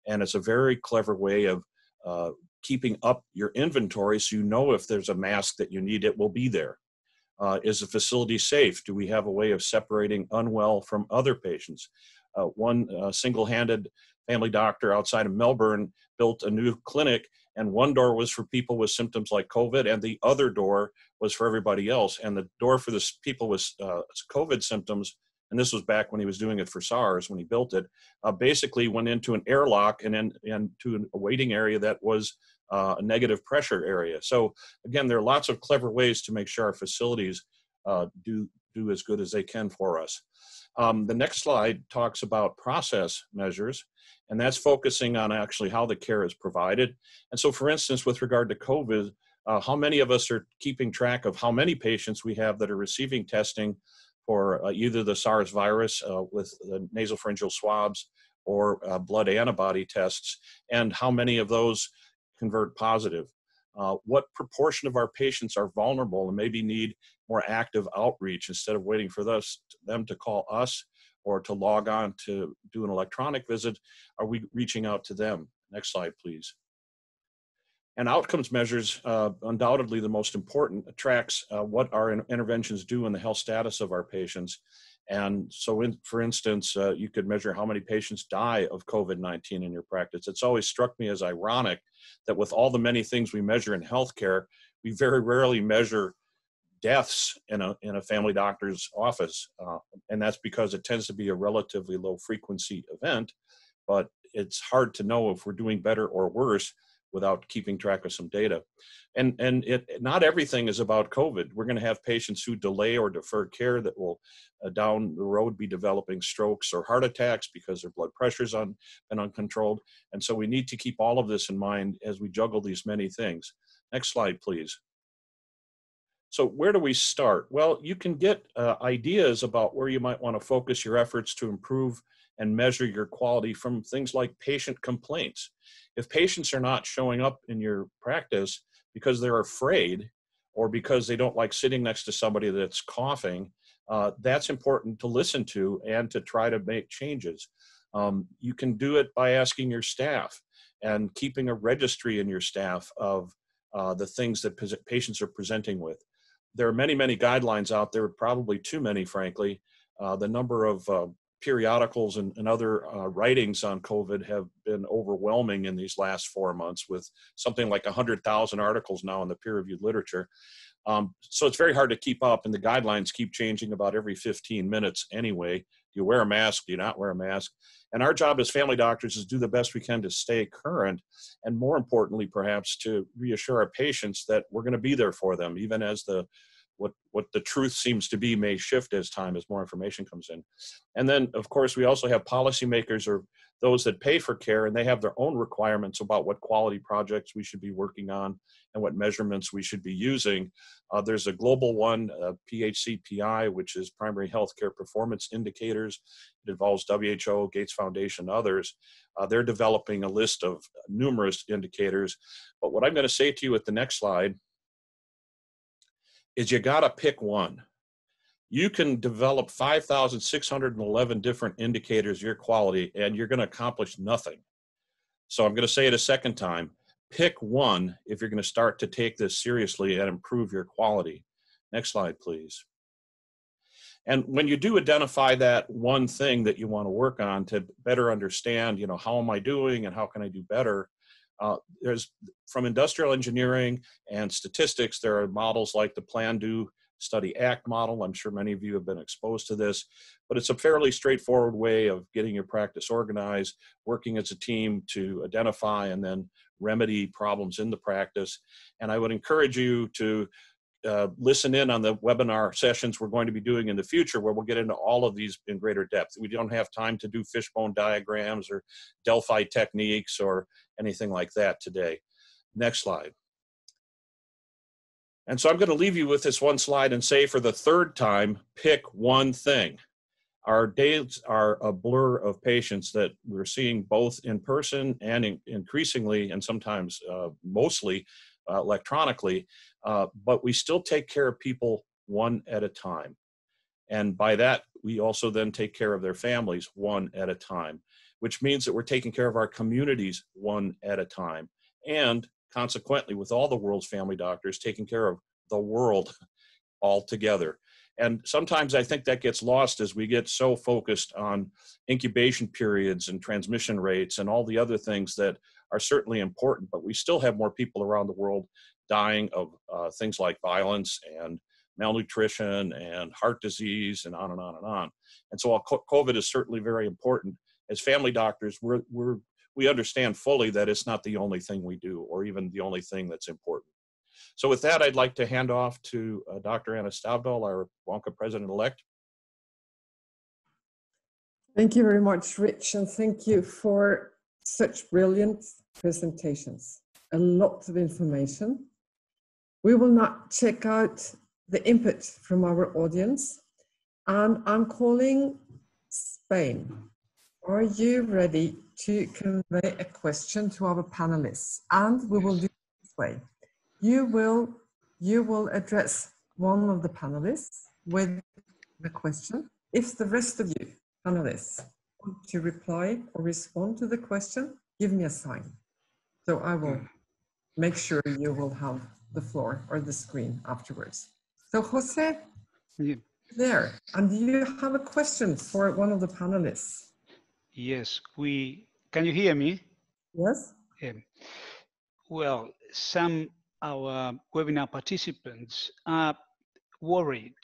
and it's a very clever way of uh, keeping up your inventory so you know if there's a mask that you need, it will be there. Uh, is the facility safe? Do we have a way of separating unwell from other patients? Uh, one uh, single handed family doctor outside of Melbourne built a new clinic, and one door was for people with symptoms like COVID, and the other door was for everybody else. And the door for the people with uh, COVID symptoms and this was back when he was doing it for SARS when he built it, uh, basically went into an airlock and then and to a waiting area that was uh, a negative pressure area. So again, there are lots of clever ways to make sure our facilities uh, do do as good as they can for us. Um, the next slide talks about process measures, and that's focusing on actually how the care is provided. And so, for instance, with regard to COVID, uh, how many of us are keeping track of how many patients we have that are receiving testing for uh, either the SARS virus uh, with the nasopharyngeal swabs or uh, blood antibody tests, and how many of those convert positive. Uh, what proportion of our patients are vulnerable and maybe need more active outreach instead of waiting for those, them to call us or to log on to do an electronic visit? Are we reaching out to them? Next slide, please. And outcomes measures, uh, undoubtedly the most important, tracks uh, what our interventions do in the health status of our patients. And so, in, for instance, uh, you could measure how many patients die of COVID 19 in your practice. It's always struck me as ironic that with all the many things we measure in healthcare, we very rarely measure deaths in a, in a family doctor's office. Uh, and that's because it tends to be a relatively low frequency event, but it's hard to know if we're doing better or worse without keeping track of some data. And, and it, not everything is about COVID. We're going to have patients who delay or defer care that will uh, down the road be developing strokes or heart attacks because their blood pressure's on, been uncontrolled. And so we need to keep all of this in mind as we juggle these many things. Next slide, please. So where do we start? Well, you can get uh, ideas about where you might want to focus your efforts to improve and measure your quality from things like patient complaints. If patients are not showing up in your practice because they're afraid or because they don't like sitting next to somebody that's coughing, uh, that's important to listen to and to try to make changes. Um, you can do it by asking your staff and keeping a registry in your staff of uh, the things that patients are presenting with. There are many, many guidelines out there, probably too many, frankly. Uh, the number of uh, periodicals and, and other uh, writings on COVID have been overwhelming in these last four months, with something like 100,000 articles now in the peer reviewed literature. Um, so it's very hard to keep up, and the guidelines keep changing about every 15 minutes anyway. Do you wear a mask? Do you not wear a mask? And our job as family doctors is do the best we can to stay current, and more importantly, perhaps to reassure our patients that we're going to be there for them, even as the what what the truth seems to be may shift as time as more information comes in. And then of course we also have policymakers or those that pay for care and they have their own requirements about what quality projects we should be working on and what measurements we should be using. Uh, there's a global one uh, PHCPI which is primary healthcare performance indicators. It involves who gates foundation others. Uh, they're developing a list of numerous indicators. But what i'm going to say to you at the next slide is you got to pick one. You can develop 5,611 different indicators of your quality and you're going to accomplish nothing. So I'm going to say it a second time. Pick one if you're going to start to take this seriously and improve your quality. Next slide, please. And when you do identify that one thing that you want to work on to better understand, you know, how am I doing and how can I do better, uh, there's from industrial engineering and statistics, there are models like the Plan, Do, Study, Act model. I'm sure many of you have been exposed to this, but it's a fairly straightforward way of getting your practice organized, working as a team to identify and then remedy problems in the practice. And I would encourage you to uh, listen in on the webinar sessions we're going to be doing in the future where we'll get into all of these in greater depth. We don't have time to do fishbone diagrams or Delphi techniques or anything like that today. Next slide. And so I'm going to leave you with this one slide and say for the third time, pick one thing. Our days are a blur of patients that we're seeing both in person and in, increasingly, and sometimes uh, mostly uh, electronically, uh, but we still take care of people one at a time. And by that, we also then take care of their families one at a time, which means that we're taking care of our communities one at a time. And consequently, with all the world's family doctors, taking care of the world all together. And sometimes I think that gets lost as we get so focused on incubation periods and transmission rates and all the other things that are certainly important, but we still have more people around the world dying of uh, things like violence and malnutrition and heart disease and on and on and on. And so while COVID is certainly very important, as family doctors, we're, we're, we understand fully that it's not the only thing we do or even the only thing that's important. So with that, I'd like to hand off to uh, Dr. Anna Stavdal, our WONCA president-elect. Thank you very much, Rich, and thank you for such brilliant presentations. A lot of information. We will not check out the input from our audience. And I'm calling Spain. Are you ready to convey a question to our panelists? And we will do it this way. You will, you will address one of the panelists with the question. If the rest of you panelists want to reply or respond to the question, give me a sign. So I will make sure you will have the floor or the screen afterwards. So Jose, yeah. there, and do you have a question for one of the panelists? Yes, we, can you hear me? Yes. Um, well, some our webinar participants are worried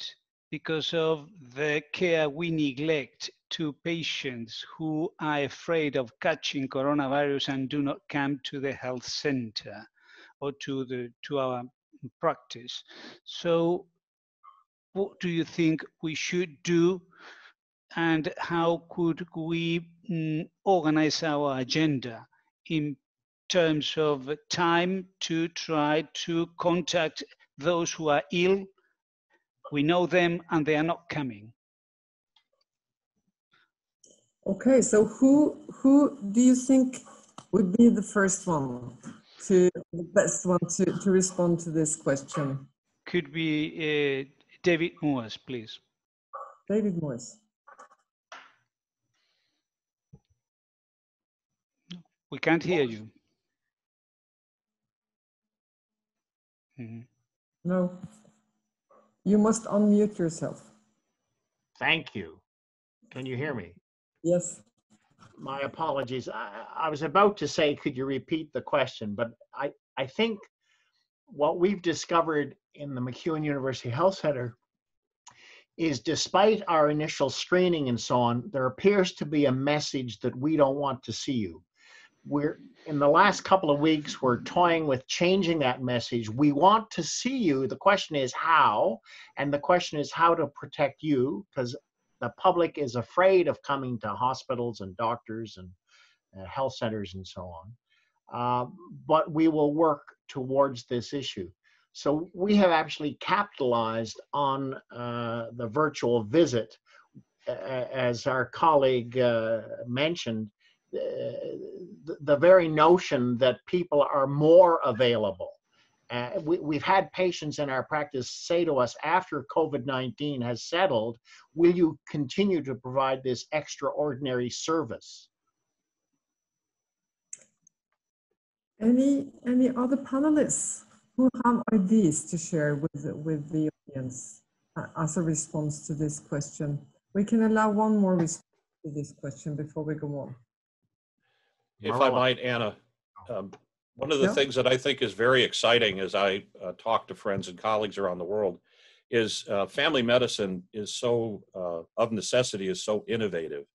because of the care we neglect to patients who are afraid of catching coronavirus and do not come to the health center or to the to our practice. So what do you think we should do and how could we mm, organize our agenda in terms of time to try to contact those who are ill we know them and they are not coming Okay, so who who do you think would be the first one to the best one to, to respond to this question? could be uh, david moores please David Moores. we can't hear you Mhm. No. You must unmute yourself. Thank you. Can you hear me? Yes. My apologies. I, I was about to say, could you repeat the question? But I, I think what we've discovered in the MacEwan University Health Center is despite our initial screening and so on, there appears to be a message that we don't want to see you. We're in the last couple of weeks, we're toying with changing that message. We want to see you. The question is how, and the question is how to protect you because the public is afraid of coming to hospitals and doctors and uh, health centers and so on. Uh, but we will work towards this issue. So we have actually capitalized on uh, the virtual visit, as our colleague uh, mentioned. The, the very notion that people are more available. Uh, we, we've had patients in our practice say to us after COVID 19 has settled, Will you continue to provide this extraordinary service? Any any other panelists who have ideas to share with with the audience uh, as a response to this question? We can allow one more response to this question before we go on. If I might, Anna, um, one of the Yeah. things that I think is very exciting as I uh, talk to friends and colleagues around the world is uh, family medicine is so, uh, of necessity, is so innovative.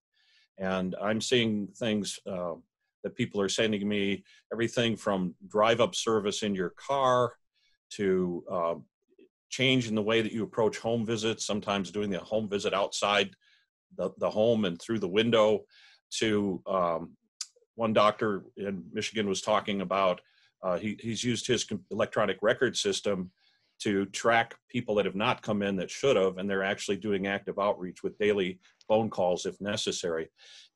And I'm seeing things uh, that people are sending me everything from drive up service in your car to uh, change in the way that you approach home visits, sometimes doing the home visit outside the, the home and through the window to um, one doctor in Michigan was talking about uh, he, he's used his electronic record system to track people that have not come in that should have, and they're actually doing active outreach with daily phone calls if necessary.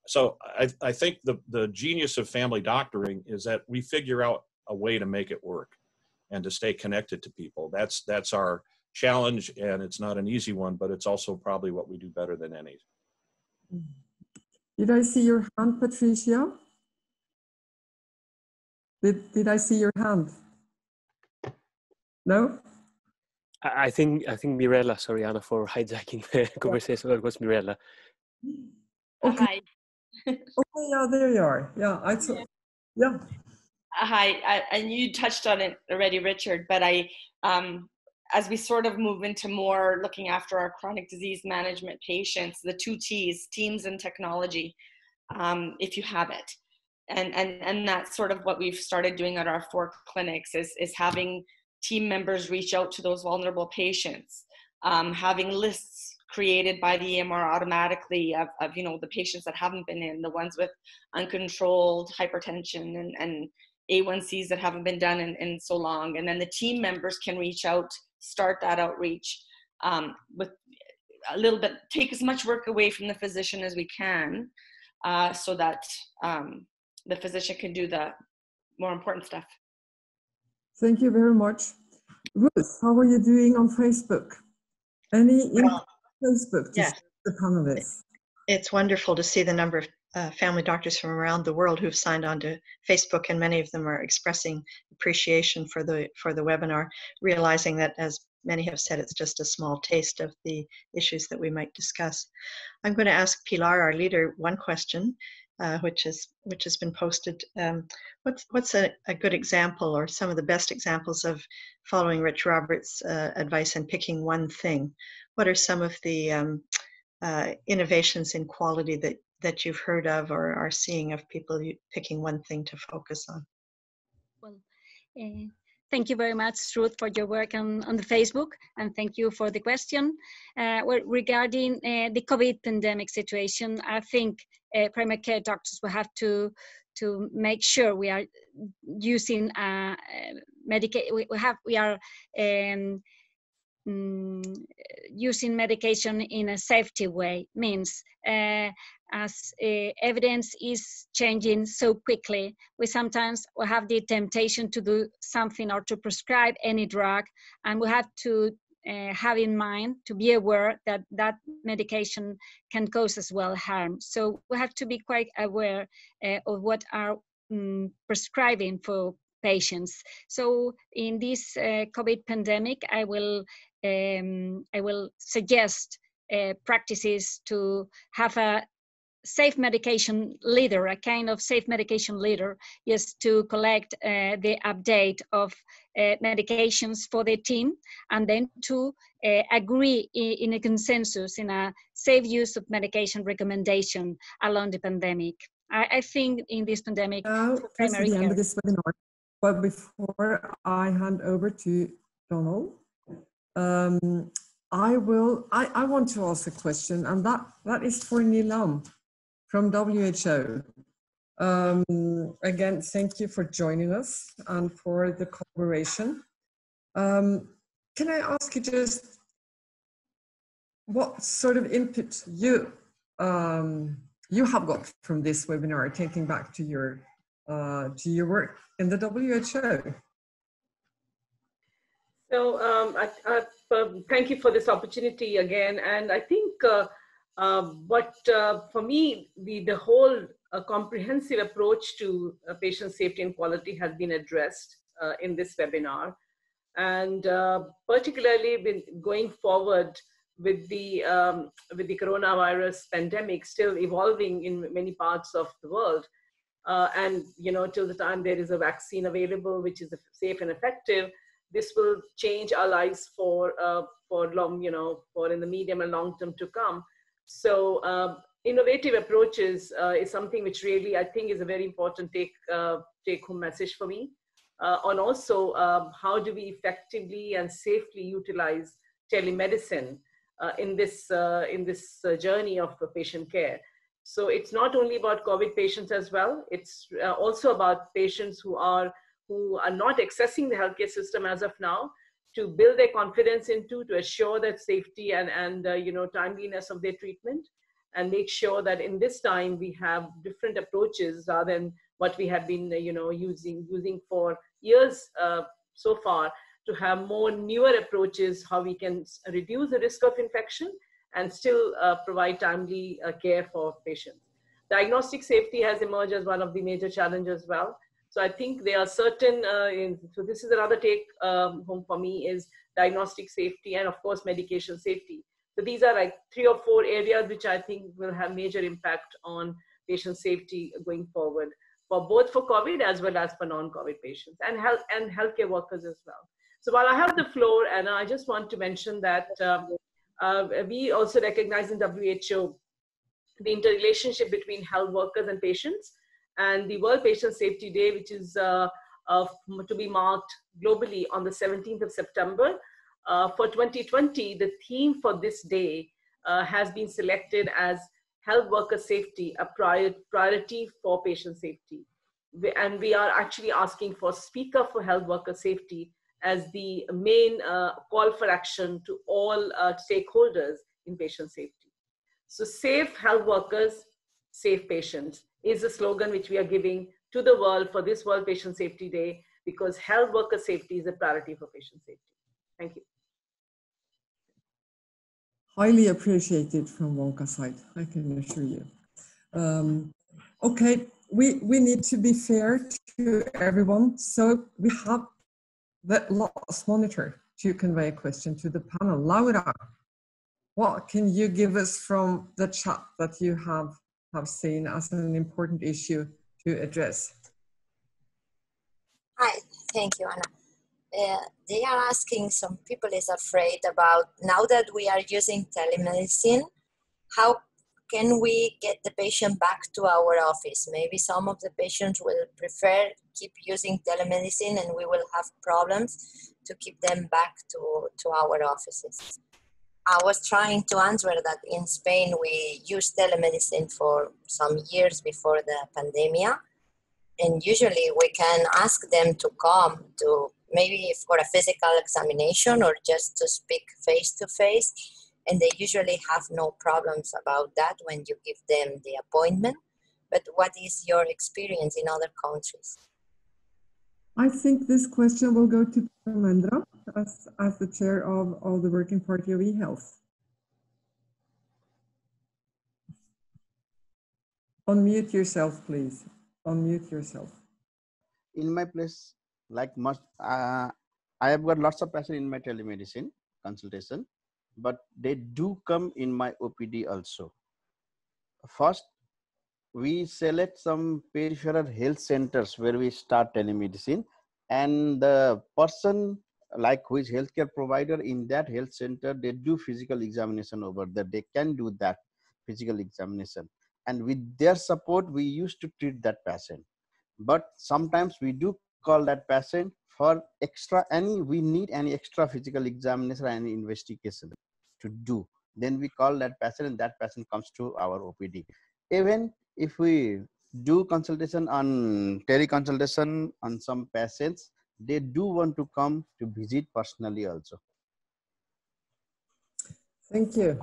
So I, I think the, the genius of family doctoring is that we figure out a way to make it work and to stay connected to people. That's that's our challenge, and it's not an easy one, but it's also probably what we do better than any. Did I see your hand, Patricia? Did, did I see your hand? No? I I think I think Mirella, sorry Anna for hijacking the conversation. That was Mirella. Okay. Okay, yeah, there you are. Yeah, I saw. Yeah. Hi, I, and you touched on it already, Richard, but I, um, as we sort of move into more looking after our chronic disease management patients, the two T's, teams and technology, um, if you have it. And, and, and that's sort of what we've started doing at our four clinics is, is having team members reach out to those vulnerable patients, um, having lists created by the EMR automatically of, of, you know, the patients that haven't been in, the ones with uncontrolled hypertension and, and A1Cs that haven't been done in, in so long. And then the team members can reach out, start that outreach um, with a little bit take as much work away from the physician as we can uh, so that um, the physician can do the more important stuff. Thank you very much. Ruth, how are you doing on Facebook? Any well, Facebook to yes. the panelists? It's wonderful to see the number of uh, family doctors from around the world who've signed on to Facebook, and many of them are expressing appreciation for the for the webinar, realizing that as many have said, it's just a small taste of the issues that we might discuss. I'm going to ask Pilar, our leader, one question, uh, which is which has been posted. Um, what's what's a, a, good example, or some of the best examples of following Rich Roberts' uh, advice and picking one thing? What are some of the um, uh, innovations in quality that that you've heard of or are seeing of people picking one thing to focus on? Well, uh, thank you very much, Ruth, for your work on, on the Facebook, and thank you for the question. Uh, well, regarding uh, the COVID pandemic situation, I think uh, primary care doctors will have to to make sure we are using uh, medication. We, we have we are um, um, using medication in a safety way means uh, as uh, evidence is changing so quickly, we sometimes will have the temptation to do something or to prescribe any drug, and we have to uh, have in mind to be aware that that medication can cause as well harm. So we have to be quite aware uh, of what are um, prescribing for patients. So in this uh, COVID pandemic, I will um, I will suggest uh, practices to have a safe medication leader, a kind of safe medication leader, is to collect uh, the update of uh, medications for the team and then to uh, agree in, in, a consensus in a safe use of medication recommendation along the pandemic. I, I think in this pandemic, now, primary the end of this webinar, but before I hand over to Donald, um, I will. I, I want to ask a question, and that that is for Neelam from WHO. Um, again, thank you for joining us and for the collaboration. Um, can I ask you just what sort of input you um, you have got from this webinar, taking back to your uh, to your work in the WHO? So um, I, I, uh, thank you for this opportunity again, and I think. Uh, um, but uh, for me, the, the whole uh, comprehensive approach to uh, patient safety and quality has been addressed uh, in this webinar. And uh, particularly been going forward with the, um, with the coronavirus pandemic still evolving in many parts of the world. and you know, till the time there is a vaccine available, which is safe and effective, this will change our lives for for long, you know, for in the medium and long term to come. So um, innovative approaches uh, is something which really I think is a very important take uh, take home message for me. Uh, on also um, how do we effectively and safely utilize telemedicine uh, in this uh, in this uh, journey of patient care. So it's not only about COVID patients as well. It's also about patients who are who are not accessing the healthcare system as of now, to build their confidence into, to assure that safety and, and uh, you know, timeliness of their treatment, and make sure that in this time we have different approaches rather than what we have been, uh, you know, using, using for years uh, so far, to have more newer approaches, how we can reduce the risk of infection and still uh, provide timely uh, care for patients. Diagnostic safety has emerged as one of the major challenges as well. So I think there are certain, uh, in, so this is another take um, home for me is diagnostic safety and of course medication safety. So these are like three or four areas which I think will have major impact on patient safety going forward for both for COVID as well as for non-COVID patients and health and healthcare workers as well. So while I have the floor, and I just want to mention that um, uh, we also recognize in WHO the interrelationship between health workers and patients and the World Patient Safety Day, which is uh, uh, to be marked globally on the 17th of September. Uh, for 2020, the theme for this day uh, has been selected as health worker safety, a prior, priority for patient safety. We, and we are actually asking for speaker for health worker safety as the main uh, call for action to all uh, stakeholders in patient safety. So safe health workers, safe patients is a slogan which we are giving to the world for this World Patient Safety Day because health worker safety is a priority for patient safety. Thank you. Highly appreciated from WONCA side, I can assure you. Um, okay, we, we need to be fair to everyone. So we have the last monitor to convey a question to the panel. Laura, what can you give us from the chat that you have, have seen as an important issue to address? Hi, thank you, Anna. Uh, they are asking, some people is afraid about, now that we are using telemedicine, how can we get the patient back to our office? Maybe some of the patients will prefer keep using telemedicine and we will have problems to keep them back to, to our offices. I was trying to answer that in Spain we used telemedicine for some years before the pandemic and usually we can ask them to come to maybe for a physical examination or just to speak face to face. And they usually have no problems about that when you give them the appointment. But what is your experience in other countries? I think this question will go to Pramendra as, as the chair of, of the working party of eHealth. Unmute yourself, please. Unmute yourself. In my place, like much, uh, I have got lots of patients in my telemedicine consultation, but they do come in my OPD also. First, we select some peripheral health centers where we start telemedicine and the person like which healthcare provider in that health center they do physical examination over there. They can do that physical examination. And with their support we used to treat that patient. But sometimes we do call that patient for extra any we need any extra physical examination and investigation to do. Then we call that patient and that patient comes to our opd even if we do consultation on teleconsultation on some patients they do want to come to visit personally also. Thank you.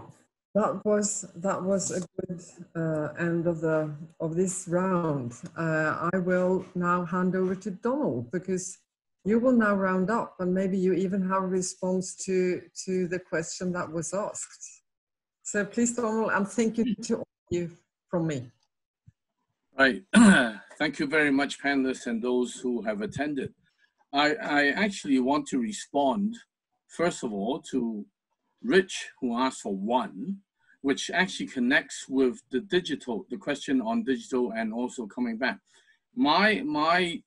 That was that was a good uh, end of the of this round. Uh, i will now hand over to donald because you will now round up and maybe you even have a response to to the question that was asked. So please donald and thank you to all of you from me. Right. Thank you very much, panelists and those who have attended. I, I actually want to respond, first of all, to Rich, who asked for one, which actually connects with the digital, the question on digital and also coming back. My, my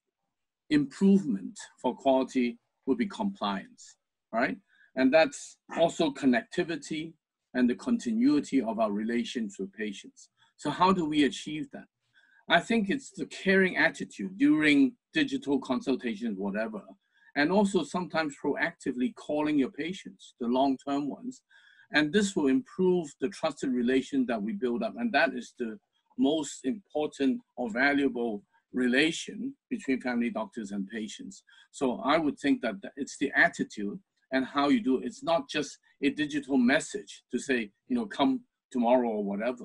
improvement for quality would be compliance, right? And that's also connectivity and the continuity of our relations with patients. So how do we achieve that? I think it's the caring attitude during digital consultations, whatever, and also sometimes proactively calling your patients, the long-term ones. And this will improve the trusted relation that we build up. And that is the most important or valuable relation between family doctors and patients. So I would think that it's the attitude and how you do it. It's not just a digital message to say, you know, come tomorrow or whatever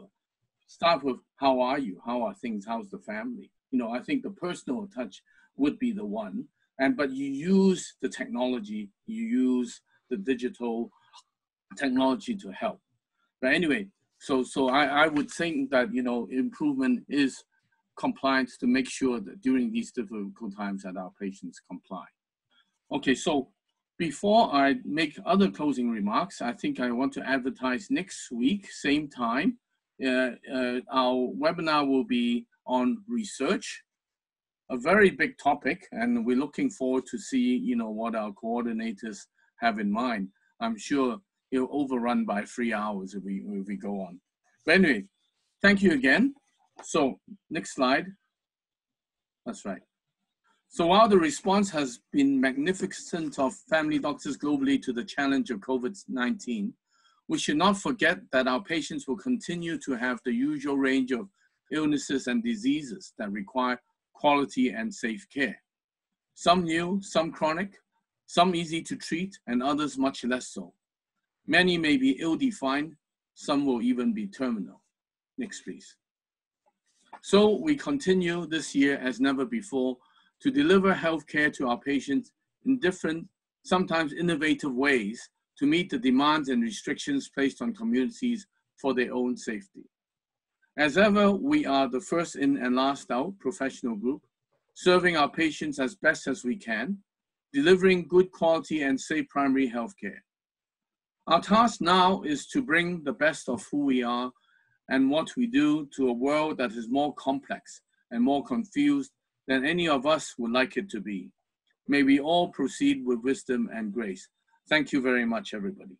start with how are you? How are things? How's the family? You know, I think the personal touch would be the one. And but you use the technology, you use the digital technology to help. But anyway, so so I, I would think that you know improvement is compliance to make sure that during these difficult times that our patients comply. Okay, so before I make other closing remarks, I think I want to advertise next week, same time, Uh, uh, our webinar will be on research, a very big topic, and we're looking forward to see, you know, what our coordinators have in mind. I'm sure it'll overrun by three hours if we, if we go on. But anyway, thank you again. So next slide. That's right. So while the response has been magnificent of family doctors globally to the challenge of COVID-19, we should not forget that our patients will continue to have the usual range of illnesses and diseases that require quality and safe care. Some new, some chronic, some easy to treat, and others much less so. Many may be ill-defined, Some will even be terminal. Next, please. So we continue this year as never before to deliver healthcare to our patients in different, sometimes innovative ways to meet the demands and restrictions placed on communities for their own safety. As ever, we are the first in and last out professional group, serving our patients as best as we can, delivering good quality and safe primary health care. Our task now is to bring the best of who we are and what we do to a world that is more complex and more confused than any of us would like it to be. May we all proceed with wisdom and grace. Thank you very much, everybody.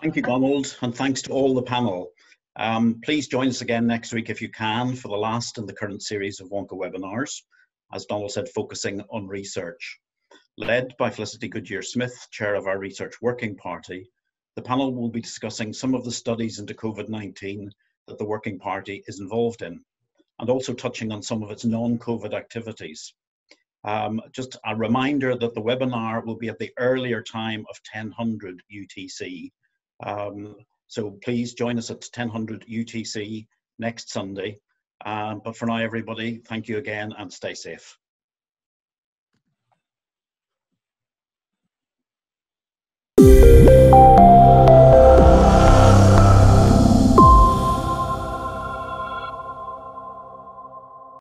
Thank you, Donald, and thanks to all the panel. Um, please join us again next week if you can for the last in the current series of WONCA webinars, as Donald said, focusing on research. Led by Felicity Goodyear Smith, chair of our research working party, the panel will be discussing some of the studies into COVID-19 that the working party is involved in, and also touching on some of its non-COVID activities. Um, just a reminder that the webinar will be at the earlier time of 1000 UTC. Um, so please join us at 1000 UTC next Sunday. Um, but for now, everybody, thank you again and stay safe.